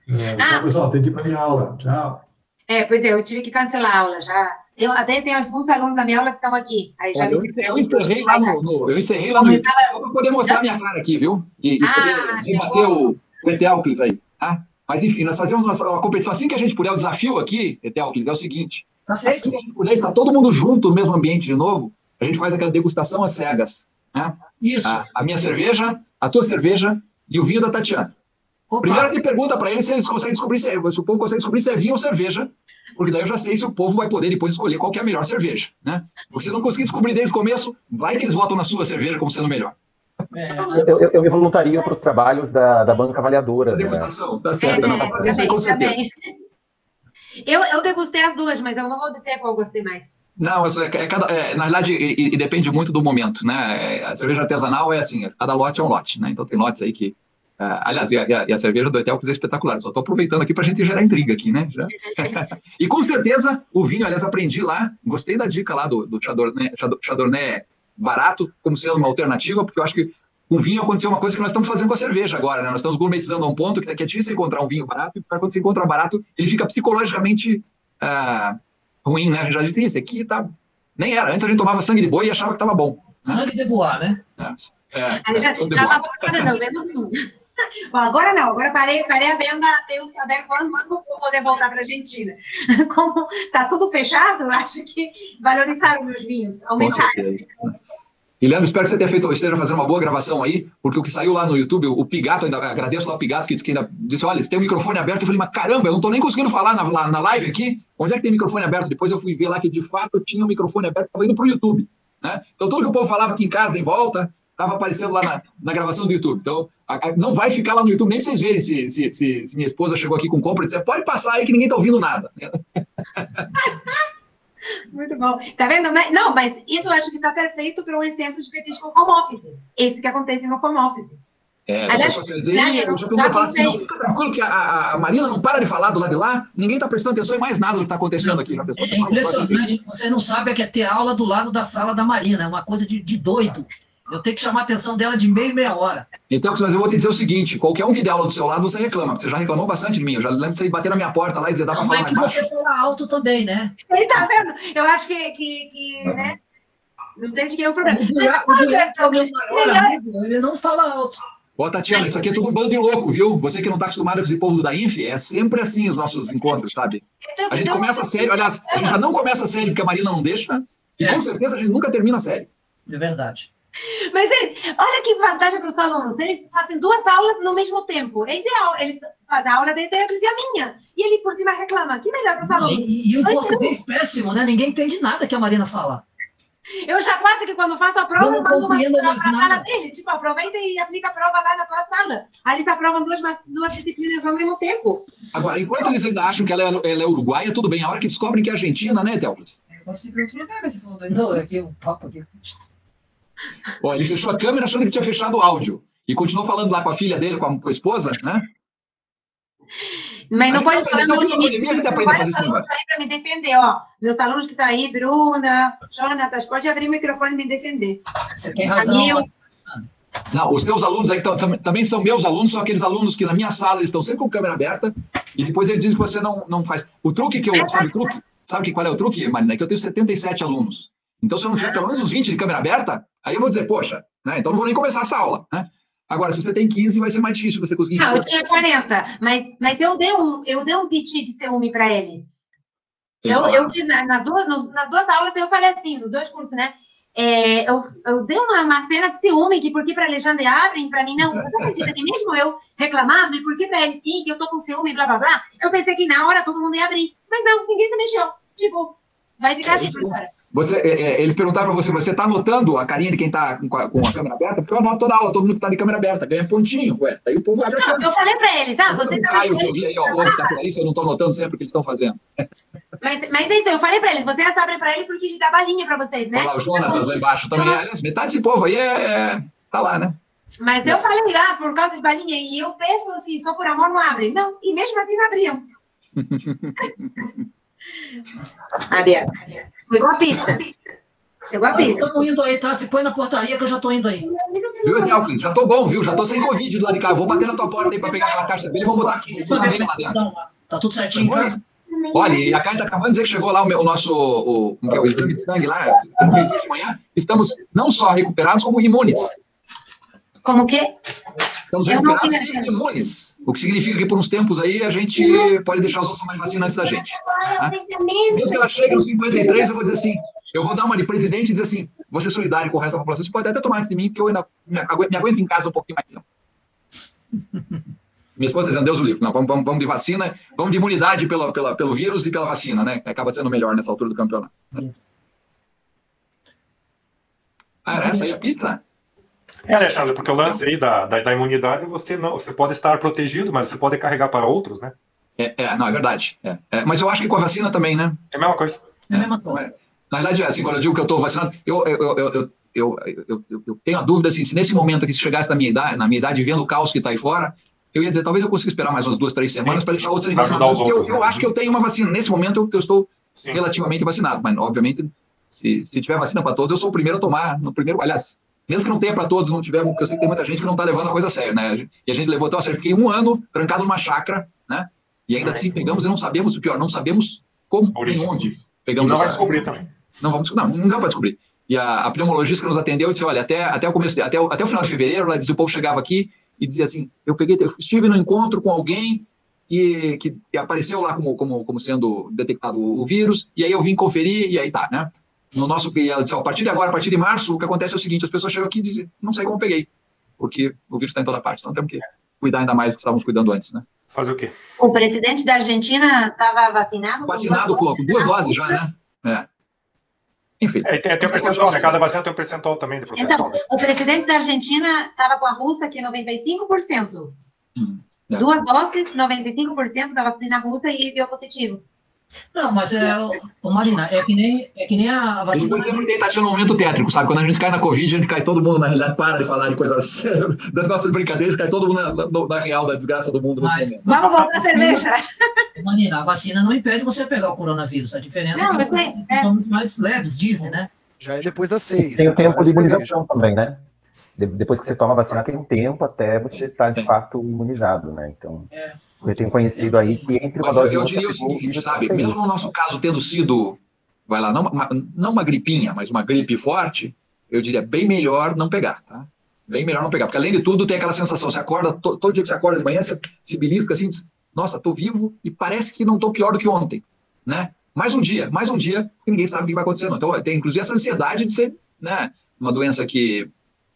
é, ah, então, pessoal, tem que ir para minha aula. Tchau.
É, pois é, eu tive que cancelar a aula já. Eu até tenho alguns alunos da minha aula que estão aqui. Aí já
Olha, eu, eu, encerrei lá no, no, eu encerrei lá no YouTube para poder mostrar a minha cara aqui, viu? E, e ah, poder debater o, o aí, tá? Mas enfim, nós fazemos uma, uma, competição assim que a gente puder. O desafio aqui, Etealcles, é o seguinte:
tá
assim que a gente puder estar todo mundo junto no mesmo ambiente de novo, a gente faz aquela degustação às cegas. Né?
Isso.
A, a minha cerveja, a tua cerveja e o vinho da Tatiana. Opa. Primeiro ele pergunta para eles se eles conseguem descobrir se, se o povo consegue descobrir se é vinho ou cerveja, porque daí eu já sei se o povo vai poder depois escolher qual é a melhor cerveja, né? Porque se não conseguir descobrir desde o começo, vai que eles votam na sua cerveja como sendo melhor.
É. Eu, eu, eu, me voluntario para os trabalhos da, da banca avaliadora.
Né? Degustação, né? tá certo. É, não, com certeza.
Eu, eu degustei as duas, mas eu não vou dizer qual eu gostei mais.
Não, é, é cada, é, na verdade, e, e, depende muito do momento, né? A cerveja artesanal é assim, cada lote é um lote, né? Então tem lotes aí que aliás, e a, e a, cerveja do Etelcos é espetacular. Só estou aproveitando aqui para a gente gerar intriga aqui, né? e com certeza o vinho, aliás, aprendi lá, gostei da dica lá do, do Chardonnay, Chardonnay barato, como sendo uma alternativa, porque eu acho que com vinho aconteceu uma coisa que nós estamos fazendo com a cerveja agora, né? Nós estamos gourmetizando a um ponto que é difícil encontrar um vinho barato, e quando se encontra barato, ele fica psicologicamente uh, ruim, né? A gente já disse, isso aqui tá... Nem era. Antes a gente tomava sangue de boi e achava que estava bom.
Sangue de boa, né?
É. É,
já, já passou propaganda, vendo vinho. Bom, agora não, agora parei, parei a venda até eu saber quando, quando vou poder voltar para a Argentina. (laughs) Como está tudo fechado, acho que valorizaram meus vinhos, aumentaram.
E Leandro, espero que você tenha feito, esteja fazendo uma boa gravação aí, porque o que saiu lá no YouTube, o Pigato, ainda agradeço lá o Pigato, que disse, que ainda disse, olha, você tem o microfone aberto. Eu falei, mas caramba, eu não estou nem conseguindo falar na, na live aqui. Onde é que tem microfone aberto? Depois eu fui ver lá que de fato tinha o um microfone aberto, estava indo para o YouTube. Né? Então tudo que o povo falava aqui em casa, em volta, estava aparecendo lá na, na, gravação do YouTube. Então, a, a, não vai ficar lá no YouTube nem pra vocês verem se, se, se, se minha esposa chegou aqui com compra e disse, pode passar aí que ninguém está ouvindo nada. (laughs)
Muito bom. Tá vendo? Não, mas isso eu acho que está perfeito para um exemplo de petisco home office. É isso que acontece no home office.
É, Aliás, dizer, eu já falar assim, não, fica tranquilo que a, a, Marina não para de falar do lado de lá, ninguém está prestando atenção em mais nada do que está acontecendo aqui. Já
é, é impressionante, você não sabe é que é ter aula do lado da sala da Marina, é uma coisa de, de doido. Eu tenho que chamar a atenção dela de meia e meia hora.
Então, mas eu vou te dizer o seguinte: qualquer um que der aula do seu lado, você reclama. Você já reclamou bastante de mim. Eu já lembro de você bater na minha porta lá e dizer, dá para falar é
mais baixo. você fala alto também, né?
Ele tá vendo? Eu acho que, que, que né? Não sei de quem é o problema. O
é o meu maior amigo, ele não fala alto.
Ô, Tatiana, isso aqui é tudo um bando de louco, viu? Você que não está acostumado com esse povo da INF, é sempre assim os nossos encontros, sabe? Então, a gente então, começa sério, aliás, a gente já não começa sério porque a Marina não deixa, e com certeza a gente nunca termina sério.
É verdade.
Mas olha que vantagem para os alunos. Eles fazem duas aulas no mesmo tempo. Eles, eles fazem a aula de deles e a minha. E ele por cima reclama. Que melhor para os alunos.
E, e o português é péssimo, né? Ninguém entende nada que a Marina fala.
Eu já quase que quando faço a prova, eu mando uma para a sala dele. Tipo, aproveita e aplica a prova lá na tua sala. Aí eles aprovam duas, duas disciplinas ao mesmo tempo.
Agora, enquanto eles ainda acham que ela é, ela é uruguaia, tudo bem. A hora que descobrem que é argentina, né, Théopolis?
Eu consigo outro lugar, você falou. Não, aqui, o papo aqui.
Ó, ele fechou a câmera achando que tinha fechado o áudio. E continuou falando lá com a filha dele, com a, com a esposa, né?
Mas não
Aí
pode
tá,
falar mal de mim. vários alunos aí para me defender, ó. Meus alunos que estão aí, Bruna, Jonatas, pode abrir o microfone e me defender.
Você tem razão.
Camil,
Não, os teus alunos aí tão- também são meus alunos, são aqueles alunos que na minha sala eles estão sempre com câmera aberta e depois eles dizem que você não, não faz. O truque que eu. Sabe o truque? Sabe que qual é o truque, Marina? É que eu tenho 77 alunos. Então, se eu não tiver pelo menos uns 20 de câmera aberta, aí eu vou dizer, poxa, né? Então não vou nem começar essa aula, né? Agora, se você tem 15, vai ser mais difícil você conseguir.
Não, eu tinha 40, mas, mas eu dei um, eu dei um piti de ciúme para eles. Eu, eu nas, duas, nas duas aulas, eu falei assim, nos dois cursos, né? É, eu, eu dei uma, uma cena de ciúme, que por que para Alexandre abrem, para mim não. (laughs) Você acredita que mesmo eu reclamando, e por que para eles sim, que eu tô com ciúme, blá blá blá, eu pensei que na hora todo mundo ia abrir. Mas não, ninguém se mexeu. Tipo, vai ficar assim por fora.
Você, é, é, eles perguntaram para você, você está anotando a carinha de quem está com, a- com a câmera aberta? Porque eu anoto toda aula, todo mundo que está de câmera aberta, ganha pontinho, ué. Aí o povo abre a
Não,
câmera.
eu falei para eles, ah, você tá
que eu vi aí, ó, o tá por aí, eu não estou anotando sempre o que eles estão fazendo.
Mas, mas é isso, eu falei para eles, vocês abrem para ele porque ele dá balinha para vocês, né?
Olha lá, o Jonatas lá embaixo também. Aliás, metade desse povo aí é, é- tá lá, né?
Mas eu falei, ah, por causa de balinha, e eu penso assim, só por amor não abre. Não, e mesmo assim não abriam. (laughs) Aberto. Foi igual a pizza. Chegou a pizza.
Estamos indo aí, tá? Se põe na portaria que eu já estou indo aí.
Viu, Ezequiel? Já tô bom, viu? Já tô sem Covid do lado de cá. Eu Vou bater na tua porta aí pra pegar aquela caixa dele e vou botar aqui.
Como uma- Tá tudo certinho em casa?
Olha, e a Karen tá acabando de dizer que chegou lá o, meu- o nosso o, como que é, o exame de sangue lá, de manhã. Estamos não só recuperados, como imunes.
Como que?
Estamos
Eu não
recuperados e imunes. O que significa que por uns tempos aí a gente pode deixar os outros tomarem vacina antes da gente. tá? Mesmo que ela chegue nos 53, eu vou dizer assim, eu vou dar uma de presidente e dizer assim, vou ser solidário com o resto da população. Você pode até tomar antes de mim, porque eu ainda me aguento, me aguento em casa um pouquinho mais tempo. Minha esposa dizendo, Deus o livre. Não, vamos, vamos, vamos de vacina, vamos de imunidade pela, pela, pelo vírus e pela vacina, né? Acaba sendo melhor nessa altura do campeonato. né? Ah, era essa aí a pizza?
É, Alexandre, porque o lance aí da, da, da imunidade, você não, você pode estar protegido, mas você pode carregar para outros, né?
É, é, não, é verdade. É, é, mas eu acho que com a vacina também, né?
É a mesma coisa.
É a mesma coisa.
Na verdade, assim, quando eu digo que eu estou vacinado, eu, eu, eu, eu, eu, eu, eu- eu tenho a dúvida assim, se nesse momento aqui, se chegasse na minha idade, na minha idade, vendo o caos que está aí fora, eu ia dizer, talvez eu consiga esperar mais umas duas, três semanas para deixar outros serem vacinados. Porque eu,
outros,
eu
né?
acho que eu tenho uma vacina. Nesse momento, eu, eu estou
Sim.
relativamente vacinado. Mas, obviamente, se, se tiver vacina para todos, eu sou o primeiro a tomar. No primeiro, aliás, mesmo que não tenha para todos, não tiver, porque eu sei que tem muita gente que não está levando a coisa a sério, né? E a gente levou a sério. Fiquei um ano trancado numa chácara, né? E ainda assim pegamos e não sabemos o pior, não sabemos como, nem onde
E
pegamos
não vai descobrir também.
não vamos não, não dá para descobrir. E a, a pneumologista que nos atendeu disse, olha, até, até o começo, até, o- até o final de fevereiro, ela dizia, o povo chegava aqui e dizia assim, eu peguei, eu estive no encontro com alguém e que, que apareceu lá como, como, como sendo detectado o vírus, e aí eu vim conferir e aí tá, né? No nosso, e ela disse, ó, a partir de agora, a partir de março, o que acontece é o seguinte, as pessoas chegam aqui e dizem, não sei como peguei, porque o vírus está em toda parte, então temos que cuidar ainda mais do que estávamos cuidando antes, né?
Fazer o quê?
O presidente da Argentina estava vacinado?
Vacinado com duas doses já, né? É. Enfim.
É, tem, tem um percentual, né? Cada vacina tem um percentual também de proteção.
Então,
né?
o presidente da Argentina estava com a Rússia aqui 95%.
é.
Duas doses, 95% da vacina russa e deu positivo.
Não, mas é, o Marina, é que nem, é que nem a vacina.
depois sempre tem taxando um momento tétrico, sabe? Quando a gente cai na Covid, a gente cai todo mundo, na realidade, para de falar de coisas (laughs) das nossas brincadeiras, cai todo mundo na, na- na real da desgraça do mundo
Mas.
Vamos voltar a cerveja.
Marina, a vacina não impede você pegar o coronavírus. A diferença
Não,
é que
mas é- é.
somos mais leves, dizem, né?
Já é depois das seis.
Tem o tempo
Agora
de
é
imunização também, né? De- depois que você toma a vacina, tem um tempo até você estar de fato imunizado, né? Então,
É.
eu tenho conhecido aí que entre uma
Mas
dose e
eu
outra.
diria o seguinte, sabe? Mesmo no nosso caso, tendo sido, vai lá, não uma, não uma gripinha, mas uma gripe forte, eu diria bem melhor não pegar, tá? Bem melhor não pegar, porque além de tudo tem aquela sensação, você acorda, to- todo dia que você acorda de manhã, você se belisca assim, diz, nossa, tô vivo e parece que não tô pior do que ontem, né? Mais um dia, mais um dia, e ninguém sabe o que vai acontecer. não. Então, tem inclusive essa ansiedade de ser, né, uma doença que,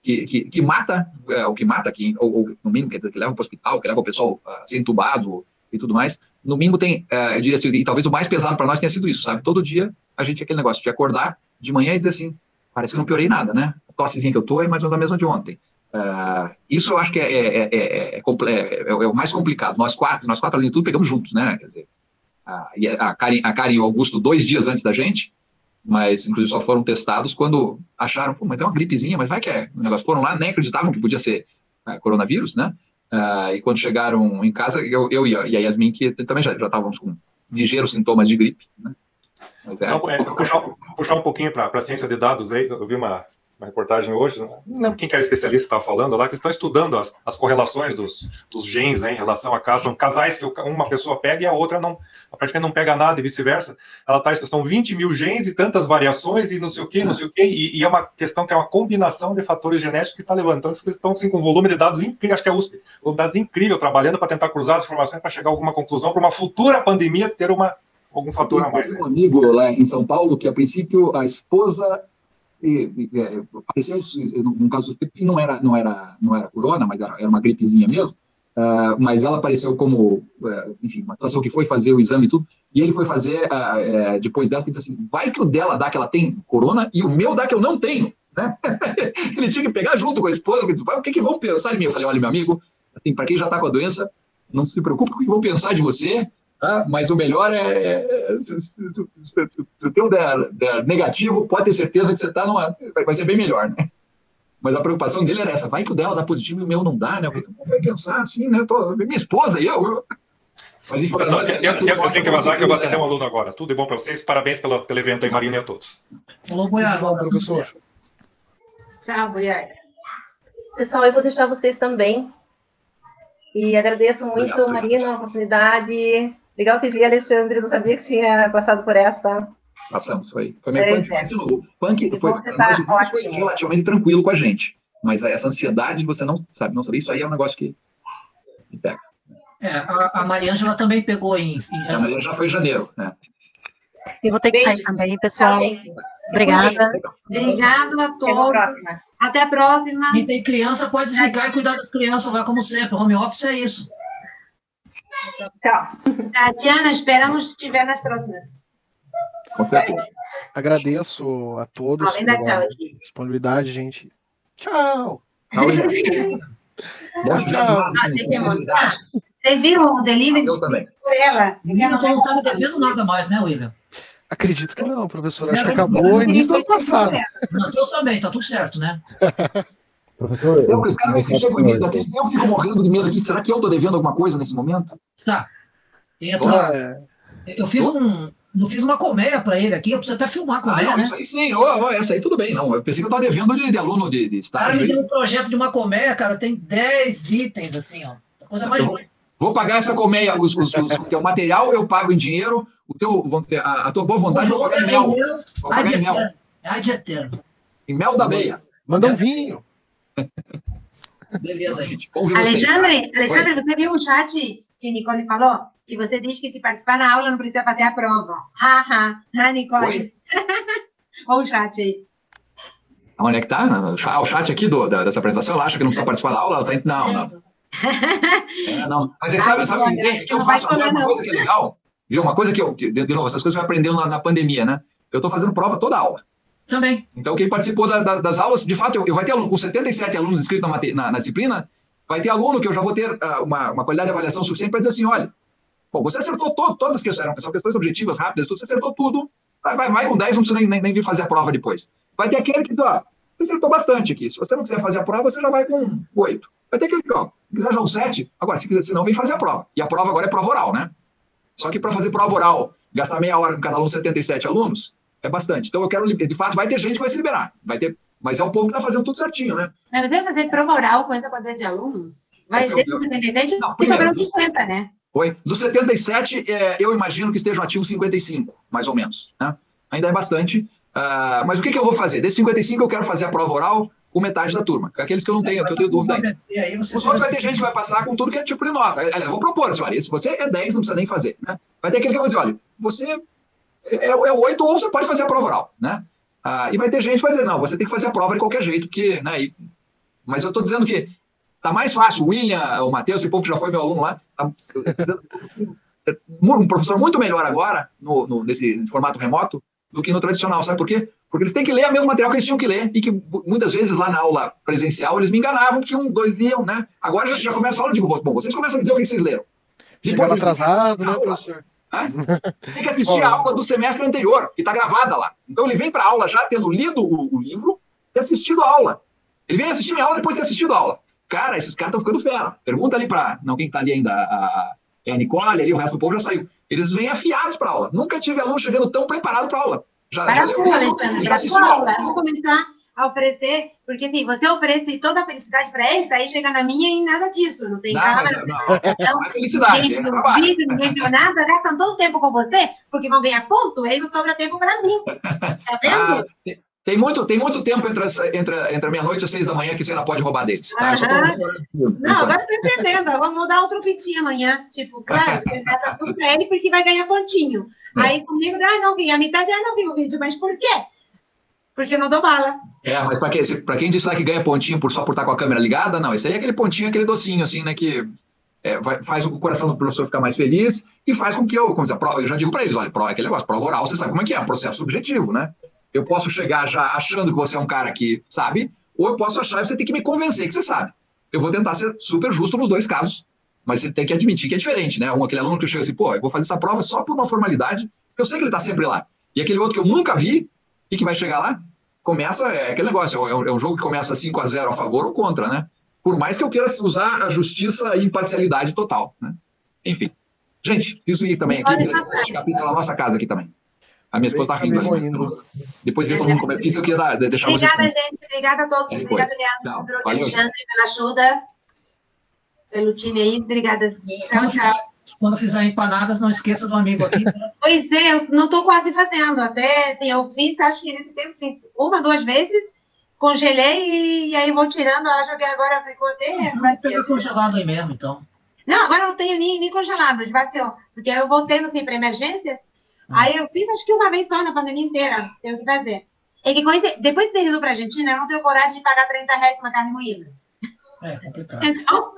que, que, que mata, é, o que mata, que, ou, ou, no mínimo, quer dizer, que leva para o hospital, que leva o pessoal a ser entubado e tudo mais. No mínimo tem, é, eu diria assim, e talvez o mais pesado para nós tenha sido isso, sabe? Todo dia a gente aquele negócio de acordar de manhã e dizer assim, parece que não piorei nada, né? A tossezinha que eu tô é mais ou menos a mesma de ontem. Ah, isso eu acho que é, é, é, é, é é- é o mais complicado. Nós quatro, nós quatro, além de tudo, pegamos juntos, né? Quer dizer, a, a, Karen, a Karen e o Augusto dois dias antes da gente, mas inclusive só foram testados quando acharam, pô, mas é uma gripezinha, mas vai que é negócio. Foram lá, nem acreditavam que podia ser ah, coronavírus, né? Uh, e quando chegaram em casa, eu, eu e a Yasmin, que também já, já estávamos com ligeiros sintomas de gripe. Né?
Mas é, então, é, puxar, puxar um pouquinho para a ciência de dados aí, eu vi uma, uma reportagem hoje, não lembro quem que era especialista estava falando lá, que estão estudando as, as correlações dos, dos genes né, em relação a casos, casais que uma pessoa pega e a outra não, praticamente não pega nada e vice-versa. Ela tá, são 20 mil genes e tantas variações e não sei o que, não sei o que, e, e, é uma questão que é uma combinação de fatores genéticos que está levantando, que estão assim, com um volume de dados incrível, acho que é USP, um dados incrível, trabalhando para tentar cruzar as informações para chegar a alguma conclusão, para uma futura pandemia ter uma, algum fator a mais.
Né? um amigo lá em São Paulo que, a princípio, a esposa é, apareceu, no caso não era, não era, não era corona, mas era, era uma gripezinha mesmo, uh, mas ela apareceu como, uh, enfim, uma situação que foi fazer o exame e tudo, e ele foi fazer, uh, depois dela, disse assim, vai que o dela dá que ela tem corona e o meu dá que eu não tenho, né? (laughs) ele tinha que pegar junto com a esposa, disse, o que, que vão pensar de mim? Eu falei, olha, meu amigo, assim, para quem já está com a doença, não se preocupe com o que vão pensar de você, Tá? Mas o melhor é, é se, se, se, se tem um der, der, negativo, pode ter certeza que você está numa. Vai ser bem melhor, né? Mas a preocupação dele era essa: vai que o dela dá positivo e o meu não dá, né? Vai pensar assim, né? Tô, minha esposa e eu. eu...
Mas, enfim, Professor, eu, eu, eu, eu tenho que vazar que eu vou atender um aluno agora. Tudo de bom para vocês. Parabéns pelo, pelo evento aí, Marina e a todos.
Falou, Boiar. Bom, professor.
Tchau, Boiar. Pessoal, eu vou deixar vocês também. E agradeço muito, Obrigado, Marina, a oportunidade. Legal te ver, Alexandre, não sabia que tinha passado por essa.
Passamos, foi. Foi meio punk, é. mas o punk foi, mas o punk foi relativamente tranquilo com a gente. Mas essa ansiedade, você não sabe, não sabe, isso aí é um negócio que, que
pega. É, a, a Mariângela também pegou em.
em... A Mariângela já foi em janeiro, né?
Eu vou ter que sair também, pessoal. Obrigada.
Obrigado a todos. Até a próxima.
Quem tem criança pode desligar e cuidar das crianças lá, como sempre. Home office é isso.
Tchau. Tatiana, esperamos te ver nas próximas.
Agradeço a todos
Além da tchau aqui.
disponibilidade, gente. Tchau.
Tchau. (laughs)
tchau. Ah, Vocês viram o delivery?
Eu também.
Por ela.
Não está me devendo nada mais, né, William?
Acredito que não, professor. Acho que acabou início do ano passado.
Matheus também, tá tudo certo, né? (laughs)
Professor,
eu, os caras me chegam medo aqui, eu fico morrendo de medo aqui. Será que eu estou devendo alguma coisa nesse momento?
Tá. Entra, é... Eu fiz um. Eu fiz uma colmeia para ele aqui, eu preciso até filmar com ah, ele,
né? Isso aí sim, oh, oh, essa aí tudo bem, não. Eu pensei que eu estava devendo de, de, aluno de, de estágio.
O cara me deu um projeto de uma colmeia, cara, tem 10 itens, assim, ó. Coisa mais
eu, Vou pagar essa colmeia, os, os, os, o material eu pago em dinheiro, o teu, a, a tua boa vontade eu vou pagar em mel. Vou pagar em mel.
Ad eterno.
Em mel da meia.
Manda um vinho. (laughs)
Beleza, gente.
Alexandre, Alexandre, você viu o chat que Nicole falou? Que você diz que se participar na aula não precisa fazer a prova. Ha, ha, ha, Nicole. (laughs) Olha o chat aí.
Onde é que tá? Ah, o chat aqui do, da, dessa apresentação, ela acha que não precisa participar da aula? Ela tá... Não, não. (laughs) É, não. Mas você sabe, sabe que eu faço agora uma coisa que é legal? Viu? Uma coisa que eu, de, de novo, essas coisas eu aprendendo na, na pandemia, né? Eu estou fazendo prova toda aula.
Também.
Então, quem participou da, da, das aulas, de fato, eu, eu vai ter aluno, com 77 alunos inscritos na, na, na, disciplina, vai ter aluno que eu já vou ter uh, uma, uma qualidade de avaliação suficiente para dizer assim: olha, bom, você acertou todo, todas as questões, são questões objetivas, rápidas, tudo, você acertou tudo, vai, vai, vai com 10, não precisa nem, nem, nem vir fazer a prova depois. Vai ter aquele que diz: ó, você acertou bastante aqui, se você não quiser fazer a prova, você já vai com 8. Vai ter aquele que, ó, quiser já um 7, agora, se quiser, se não, vem fazer a prova. E a prova agora é prova oral, né? Só que para fazer prova oral, gastar meia hora com cada aluno, 77 alunos, é bastante. Então eu quero, de fato, vai ter gente que vai se liberar, vai ter, mas é o povo que está fazendo tudo certinho, né?
Mas você vai fazer prova oral com essa quantidade de aluno? Vai ter 77 não, e sobrando 50, né?
Oi. Do 77, é, eu imagino que estejam ativos 55, mais ou menos. Né? Ainda é bastante. Uh, mas o que, que, eu vou fazer? Desses 55, eu quero fazer a prova oral com metade da turma. Aqueles que eu não tenho, que eu tenho dúvida ainda. Os outros vai ter gente que vai passar com tudo que é tipo de nota. Eu vou propor, assim, olha, se você é 10, não precisa nem fazer. Né? Vai ter aquele que vai dizer, olha, você é, é 8 ou você pode fazer a prova oral, né? Ah, e vai ter gente que vai dizer, não, você tem que fazer a prova de qualquer jeito, porque, né? E, mas eu estou dizendo que tá mais fácil. O William, o Matheus, esse povo que já foi meu aluno lá, tá, um professor muito melhor agora, no, no, nesse formato remoto, do que no tradicional. Sabe por quê? Porque eles têm que ler o mesmo material que eles tinham que ler, e que muitas vezes lá na aula presencial eles me enganavam que um, dois liam, né? Agora já, já começa a aula, eu digo, bom, vocês começam a dizer o que vocês leram.
Chegava atrasado, né, professor? (laughs)
Tem que assistir a aula do semestre anterior, que está gravada lá. Então ele vem para a aula já tendo lido o, o, livro e assistido a aula. Ele vem assistir minha aula depois de ter assistido a aula. Cara, esses caras estão ficando fera. Pergunta ali para. Não, quem está ali ainda? A, é a Nicole, ali, o resto do povo já saiu. Eles vêm afiados para aula. Nunca tive aluno chegando tão preparado para aula.
Já, para já a tua, Alexandre, para a aula. Vamos começar a oferecer, porque assim, você oferece toda a felicidade para eles, aí chega na minha e nada disso, não tem não, câmera, não, não, então,
é felicidade,
ninguém viu é vídeo, ninguém viu nada, gastam todo o tempo com você, porque vão ganhar ponto, aí não sobra tempo para mim. (laughs) Tá vendo? Ah,
tem muito, tem muito tempo entre, as, entre, entre a meia-noite e seis da manhã que você não pode roubar deles. Tá?
Não, agora eu tô entendendo. Agora vou dar um tropitinho amanhã. Tipo, claro, (laughs) tá tudo pra ele porque vai ganhar pontinho. Aí comigo, ah, não vi. A metade, ah, não vi o vídeo. Mas por quê? Porque não dou bala.
É, mas para quem, quem disse lá que ganha pontinho por só por estar com a câmera ligada, não. Esse aí é aquele pontinho, aquele docinho, assim, né? Que é, vai, faz o coração do professor ficar mais feliz e faz com que eu, como dizer, eu já digo para eles, olha, prova, aquele negócio, prova oral, você sabe como é que é, é processo subjetivo, né? Eu posso chegar já achando que você é um cara que sabe, ou eu posso achar que você tem que me convencer que você sabe. Eu vou tentar ser super justo nos dois casos, mas você tem que admitir que é diferente, né? Um, aquele aluno que chega assim, pô, eu vou fazer essa prova só por uma formalidade, porque eu sei que ele está sempre lá. E aquele outro que eu nunca vi e que vai chegar lá, começa, é aquele negócio, é um, é um jogo que começa 5 a 0 a favor ou contra, né? Por mais que eu queira usar a justiça e imparcialidade total, né? Enfim. Gente, isso aí também aqui, a pizza na nossa casa aqui também. A minha esposa está rindo ali. Depois de ver todo mundo comer pizza, eu queria dar, deixar
Obrigada, vocês... gente. Obrigada a todos. Obrigada, Leandro, Alexandre, pela ajuda. Pelo time aí. Obrigada. Tchau, tchau.
Quando fizer empanadas, não esqueça do amigo aqui. Tá? (laughs)
pois é, eu não estou quase fazendo. Até eu fiz, acho que nesse tempo fiz uma, duas vezes, congelei e, e aí vou tirando. Acho que agora ficou até.
Vai pegar congelado aí mesmo, então.
Não, agora eu não tenho nem, nem congelado, esvaziou. Porque eu vou tendo assim para emergências. Aí eu fiz acho que uma vez só na pandemia inteira. Tenho que fazer. É que conhece, depois de ter ido para a Argentina, eu não tenho coragem de pagar 30 reais uma carne moída.
É complicado. (laughs) Então.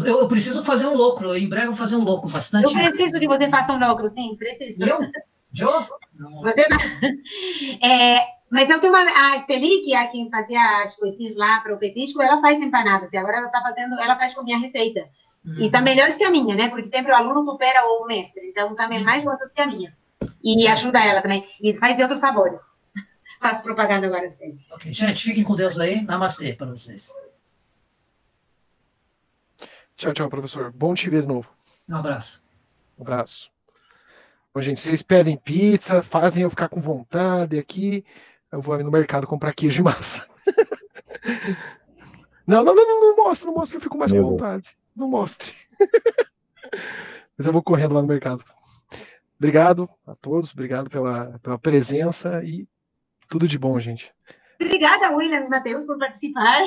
Eu, eu, preciso fazer um lucro. Em breve eu vou fazer um lucro bastante.
Eu preciso que você faça um lucro, sim. Preciso. Eu?
Eu?
Você (laughs) é, mas eu tenho uma. A Esteli, que é quem fazia as coisinhas lá para o petisco, ela faz empanadas. E agora ela está fazendo. Ela faz com minha receita. Uhum. E está melhores que a minha, né? Porque sempre o aluno supera o mestre. Então está mais gostoso que a minha. E ajuda ela também. E faz de outros sabores. (laughs) Faço propaganda agora sempre.
Ok, gente, fiquem com Deus aí. Namastê para vocês.
Tchau, tchau, professor. Bom te ver de novo.
Um abraço.
Um abraço. Bom, gente, vocês pedem pizza, fazem eu ficar com vontade aqui. Eu vou ali no mercado comprar queijo de massa. (laughs) não, não, não, não, não mostra, não mostra que eu fico mais com vontade. Não mostre. (laughs) Mas eu vou correndo lá no mercado. Obrigado a todos, obrigado pela, pela presença e tudo de bom, gente.
Obrigada, William e Matheus, por participar.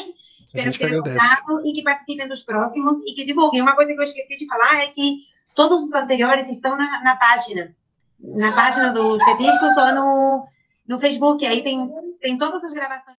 Espero que tenham gostado e que participem dos próximos e que divulguem. Uma coisa que eu esqueci de falar é que todos os anteriores estão na, na página. Na página dos petiscos ou no, no Facebook. Aí tem, tem todas as gravações.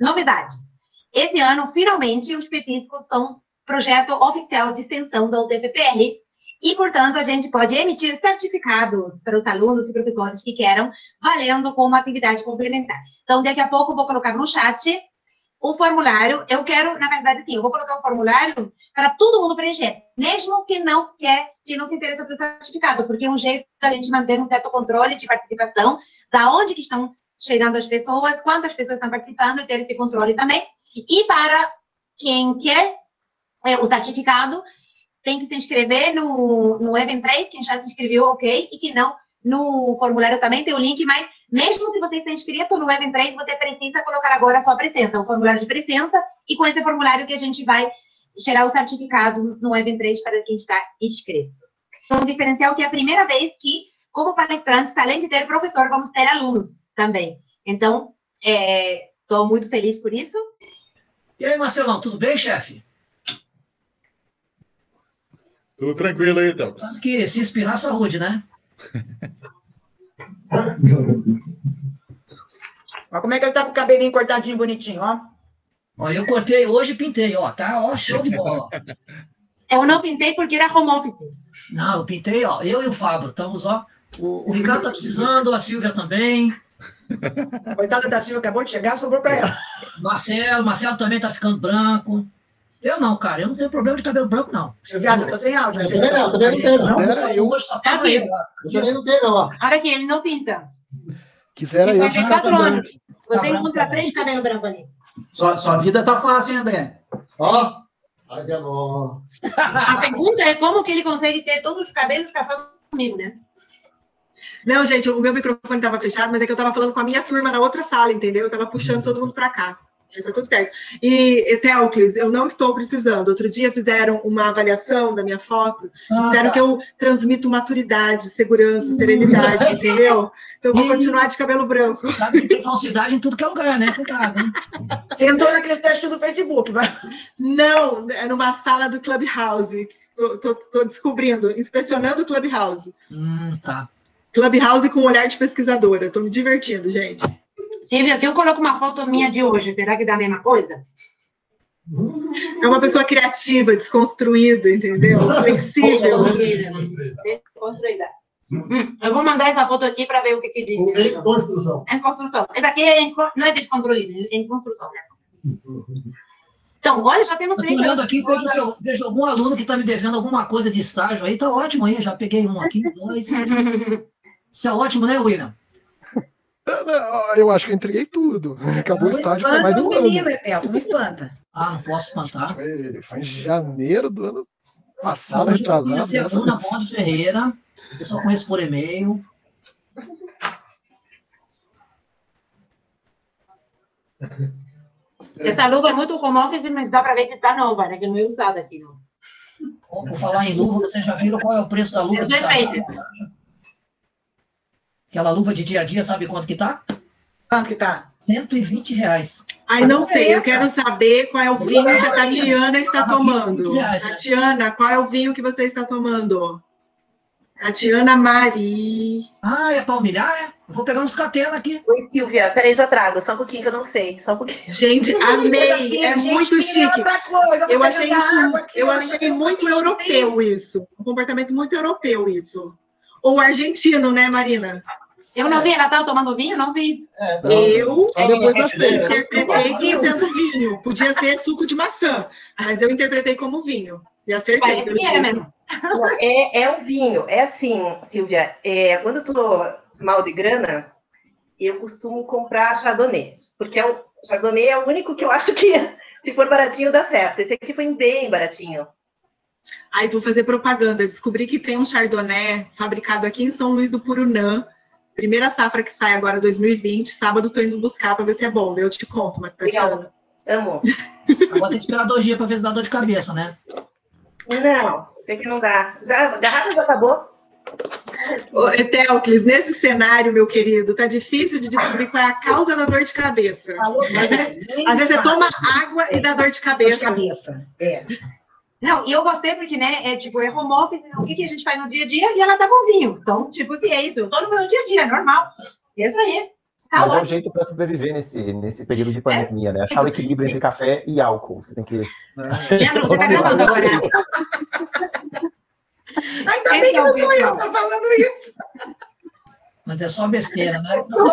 Novidades. Esse ano, finalmente, os petiscos são projeto oficial de extensão da UTFPR e, portanto, a gente pode emitir certificados para os alunos e professores que queiram, valendo como atividade complementar. Então, daqui a pouco eu vou colocar no chat o formulário, eu quero, na verdade, sim, eu vou colocar o formulário para todo mundo preencher, mesmo que não quer, que não se interessa pelo certificado, porque é um jeito da gente manter um certo controle de participação, da onde que estão chegando as pessoas, quantas pessoas estão participando, ter esse controle também. E para quem quer é, o certificado, tem que se inscrever no, no Event 3, quem já se inscreveu, ok, e que não, no formulário também tem o link, mas mesmo se você está inscrito no Event 3, você precisa colocar agora a sua presença, o formulário de presença, e com esse formulário que a gente vai gerar o certificado no Event 3 para quem está inscrito. Então, o diferencial é que é a primeira vez que, como palestrantes, além de ter professor, vamos ter alunos também. Então, estou é, muito feliz por isso.
E aí, Marcelão, tudo bem, chefe?
Tudo tranquilo aí, então.
Que se inspirar, saúde, né? (laughs)
Olha como é que ele tá com o cabelinho cortadinho, bonitinho, ó.
Ó, eu cortei hoje e pintei, ó, tá? Ó, show de bola.
Eu não pintei porque era home office.
Não, eu pintei, ó, eu e o Fábio, estamos, ó. O, o Ricardo tá precisando, a Silvia também.
Coitada da Silvia, acabou de chegar, sobrou pra ela.
Marcelo, Marcelo também tá ficando branco. Eu não, cara, eu não tenho problema de cabelo branco, não.
Silvia, eu tô sem áudio.
Eu também não, também não tenho, não.
Eu, tava aí.
Eu também não tenho, não, ó.
Olha aqui, ele não pinta.
Quisera eu.
54 anos. Você encontra três cabelos brancos ali.
Sua, sua vida tá fácil, hein, André?
Ó, faz amor.
A pergunta é como que ele consegue ter todos os cabelos caçados comigo, né?
Não, gente, o meu microfone estava fechado, mas é que eu estava falando com a minha turma na outra sala, entendeu? Eu estava puxando todo mundo para cá. Está tudo certo. E, Teocles, eu não estou precisando. Outro dia fizeram uma avaliação da minha foto, ah, disseram tá. que eu transmito maturidade, segurança, serenidade, entendeu? Então eu vou continuar de cabelo branco.
Sabe que tem falsidade em tudo que é lugar, né? Cuidado, hein?
Você entrou naqueles testes do Facebook, vai?
Não, é numa sala do Clubhouse. Estou descobrindo, inspecionando o Clubhouse.
Hum, tá.
Clubhouse com olhar de pesquisadora. Estou me divertindo, gente.
Silvia, se eu coloco uma foto minha de hoje, será que dá a mesma coisa?
É uma pessoa criativa, desconstruída, entendeu? Flexível.
Desconstruída. Desconstruída. Hum, eu vou mandar essa foto aqui para ver o que, que diz.
Em construção.
Em construção. Essa aqui é em, não é desconstruída, é em construção. Então, olha, já temos...
Estou olhando aqui, vejo, seu, vejo algum aluno que está me devendo alguma coisa de estágio aí, tá ótimo aí, já peguei um aqui, dois. (laughs) Isso é ótimo, né, William?
Eu acho que eu entreguei tudo. (laughs) Acabou não o estágio para mais um ano.
Menino, não espanta. (laughs)
Ah, não posso espantar.
Foi, foi em janeiro do ano passado, retrasado.
Eu conheço a Ponte Ferreira, eu só conheço por e-mail.
Essa luva é muito home office, mas dá para ver que tá nova, né? Que não é usada aqui, não.
Por falar em luva, vocês já viram qual é o preço da luva?
Perfeito.
Aquela luva de dia a dia, sabe quanto que tá?
Quanto que tá?
120 reais.
Ai, não sei, eu quero saber qual é o vinho que a Tatiana está tomando. Reais, né? Tatiana, qual é o vinho que você está tomando? Tatiana Mari.
Ah, é palmilhar, é? Eu vou pegar uns catena aqui.
Oi, Silvia. Peraí, já trago. Só um pouquinho que eu não sei. Só um pouquinho.
Gente, amei. É muito chique. Eu achei isso, eu achei muito europeu isso. Um comportamento muito europeu isso. Ou argentino, né, Marina?
Eu não vi, ela estava tomando vinho? Não vi.
É, não, eu depois das interpretei que sendo vinho. Podia ser suco de maçã, mas eu interpretei como vinho. E acertei.
Parece que é mesmo.
É, é um vinho. É assim, Silvia, é, quando eu tô mal de grana, eu costumo comprar Chardonnay. Porque é o Chardonnay é o único que eu acho que, se for baratinho, dá certo. Esse aqui foi bem baratinho.
Aí vou fazer propaganda. Descobri que tem um Chardonnay fabricado aqui em São Luís do Purunã, Primeira safra que sai agora, 2020. Sábado tô indo buscar para ver se é bom. Daí eu te conto, mas Tatiana.
Amo. (laughs)
Agora tem que esperar dois dias para ver se dá dor de cabeça, né?
Não, tem que não dar. Já, a garrafa já acabou.
Ô, Eteocles, nesse cenário, meu querido, tá difícil de descobrir qual é a causa da dor de cabeça. Às vezes, às vezes você toma água e dá dor de cabeça.
Dor de cabeça, é.
Não, e eu gostei porque, né, é tipo, é home office, o que, que a gente faz no dia a dia e ela tá com vinho. Então, tipo, se é isso, eu tô no meu dia a dia, é normal. E é isso aí.
Tá Mas ótimo. é um jeito para sobreviver nesse, nesse período de pandemia, é. né? Achar o equilíbrio entre café e álcool. Você tem que.
Leandro, você tá gravando agora.
Ainda bem que não sou eu que tô falando isso.
Mas é só besteira, né?
Não.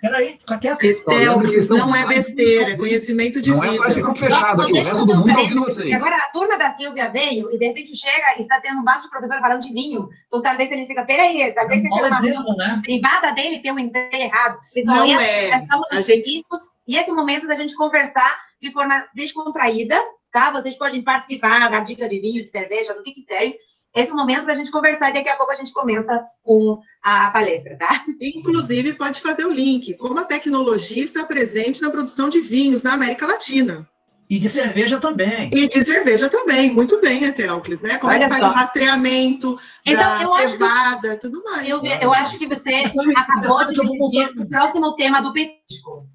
Peraí, fica quieto.
Etelpis, não é besteira, é conhecimento de
Não é
vida.
pra ficar fechado aqui, o
Deixa eu
resto do mundo tá ouvindo vocês.
agora a turma da Silvia veio e de repente chega e está tendo um bando de professor falando de vinho. Então talvez ele fica, peraí, talvez
É um
essa
mau
é uma
né?
privada dele se eu entrei errado.
Não é. A gente-
e esse é momento da gente conversar de forma descontraída, tá? Vocês podem participar da dica de vinho, de cerveja, do que quiserem. Esse é o momento para a gente conversar e daqui a pouco a gente começa com a palestra, tá?
Inclusive, pode fazer o link. Como a tecnologia está presente na produção de vinhos na América Latina.
E de cerveja também.
E de cerveja também, muito bem, Etelcles, né? Como é
Olha
que faz
só.
o rastreamento
Então,
da
eu acho que-
cevada, tudo mais.
Eu, eu acho que você
Sabe-
acabou de
que eu vou
decidir o próximo tema do petisco.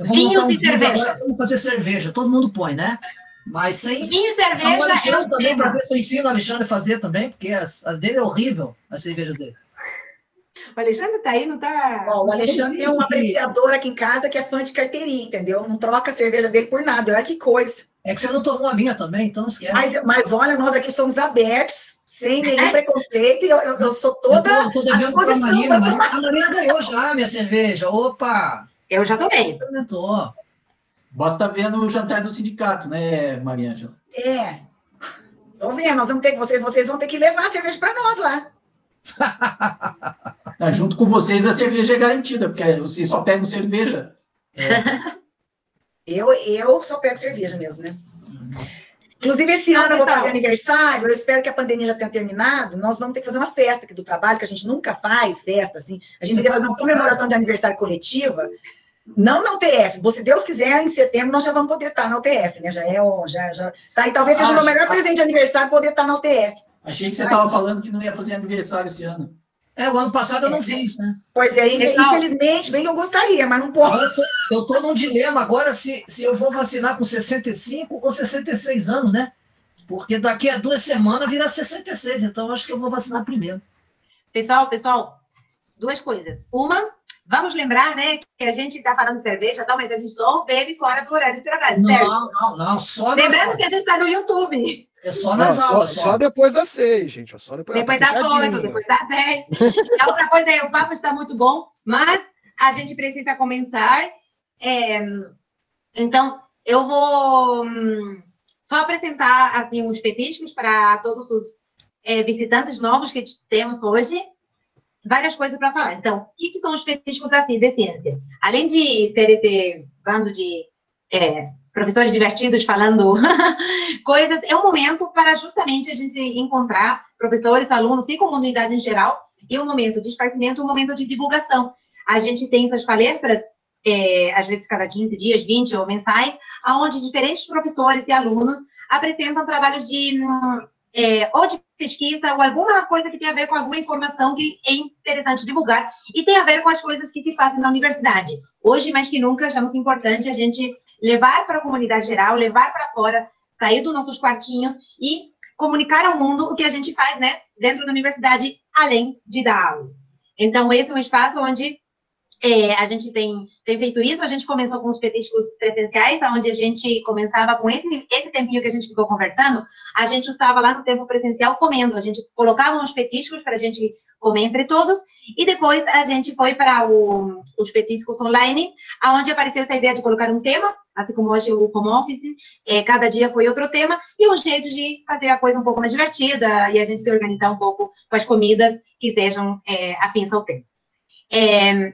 Vinhos
um
e cerveja.
Vamos fazer cerveja. Todo mundo põe, né? Mas sem.
Vinho e cerveja é
Alexandre
um
também, para ver se eu ensino o Alexandre a fazer também, porque as, as dele é horrível, as cervejas dele.
O Alexandre tá aí, não tá...
Ó, o Alexandre tem um apreciador aqui em casa que é fã de carteirinha, entendeu? Não troca a cerveja dele por nada. Olha que coisa.
É que você não tomou a minha também, então esquece.
Mas, mas olha, nós aqui somos abertos, sem nenhum preconceito, e eu, eu, eu sou toda
eu tô, eu tô devendo pra Marina.
para
Marina- A Marina ganhou já a minha cerveja. Opa!
Eu já tomei.
Experimentou.
Basta ver no jantar do sindicato, né, Maria Ângela?
É. Tô vendo, nós vamos ter que, vocês, vocês vão ter que levar a cerveja para nós lá.
Ah, (laughs) junto com vocês, a cerveja é garantida, porque vocês só pegam cerveja. (laughs)
Eu, eu só pego cerveja mesmo, né? Inclusive, esse
Não,
ano eu vou fazer aniversário, eu espero que a pandemia já tenha terminado. Nós vamos ter que fazer uma festa aqui do trabalho, que a gente nunca faz festa, assim. A gente queria fazer uma comemoração de aniversário coletiva, não na UTF. Se Deus quiser, em setembro nós já vamos poder estar na UTF, né? Já é o. Já, já, tá, e talvez seja o meu
Ah,
melhor
ah.
presente de aniversário poder estar na UTF.
Achei que você estava falando que não ia fazer aniversário esse ano.
É, o ano passado eu não fiz, né?
Pois é, infelizmente, bem que eu gostaria, mas não posso.
Eu tô num dilema agora se, se eu vou vacinar com 65 ou 66 anos, né? Porque daqui a duas semanas vira 66, então eu acho que eu vou vacinar primeiro.
Pessoal, pessoal, duas coisas. Uma, vamos lembrar, né, que a gente tá falando de cerveja e tal, mas a gente só bebe fora do horário de trabalho, certo?
Não, não, não, só
Lembrando que a gente está no YouTube.
É só
Não,
nas
só,
aulas.
só
Só.
depois das seis, gente. ó, Só depois,
Depois
tá
das oito, depois das dez. A outra coisa é, o papo está muito bom, mas a gente precisa começar. É, então, eu vou hum, só apresentar assim os petiscos para todos os é, visitantes novos que temos hoje. Várias coisas para falar. Então, o que, que são os petiscos da ciência? Além de ser esse bando de é, professores divertidos falando (laughs) coisas, é um momento para justamente a gente encontrar professores, alunos e comunidade em geral, e um momento de esparcimento, um momento de divulgação. A gente tem essas palestras, é, às vezes cada 15 dias, 20 ou mensais, onde diferentes professores e alunos apresentam trabalhos de hum, é, ou de pesquisa ou alguma coisa que tem a ver com alguma informação que é interessante divulgar e tem a ver com as coisas que se fazem na universidade. Hoje, mais que nunca, achamos importante a gente levar para a comunidade geral, levar para fora, sair dos nossos quartinhos e comunicar ao mundo o que a gente faz, né, dentro da universidade, além de dar aula. Então, esse é um espaço onde é, a gente tem, tem feito isso, a gente começou com os petiscos presenciais, onde a gente começava com esse, esse tempinho que a gente ficou conversando, a gente estava lá no tempo presencial comendo, a gente colocava uns petiscos para a gente comer entre todos, e depois a gente foi para os petiscos online, onde apareceu essa ideia de colocar um tema, assim como hoje o home office, é, cada dia foi outro tema, e um jeito de fazer a coisa um pouco mais divertida, e a gente se organizar um pouco com as comidas que sejam é, afins ao tema. É,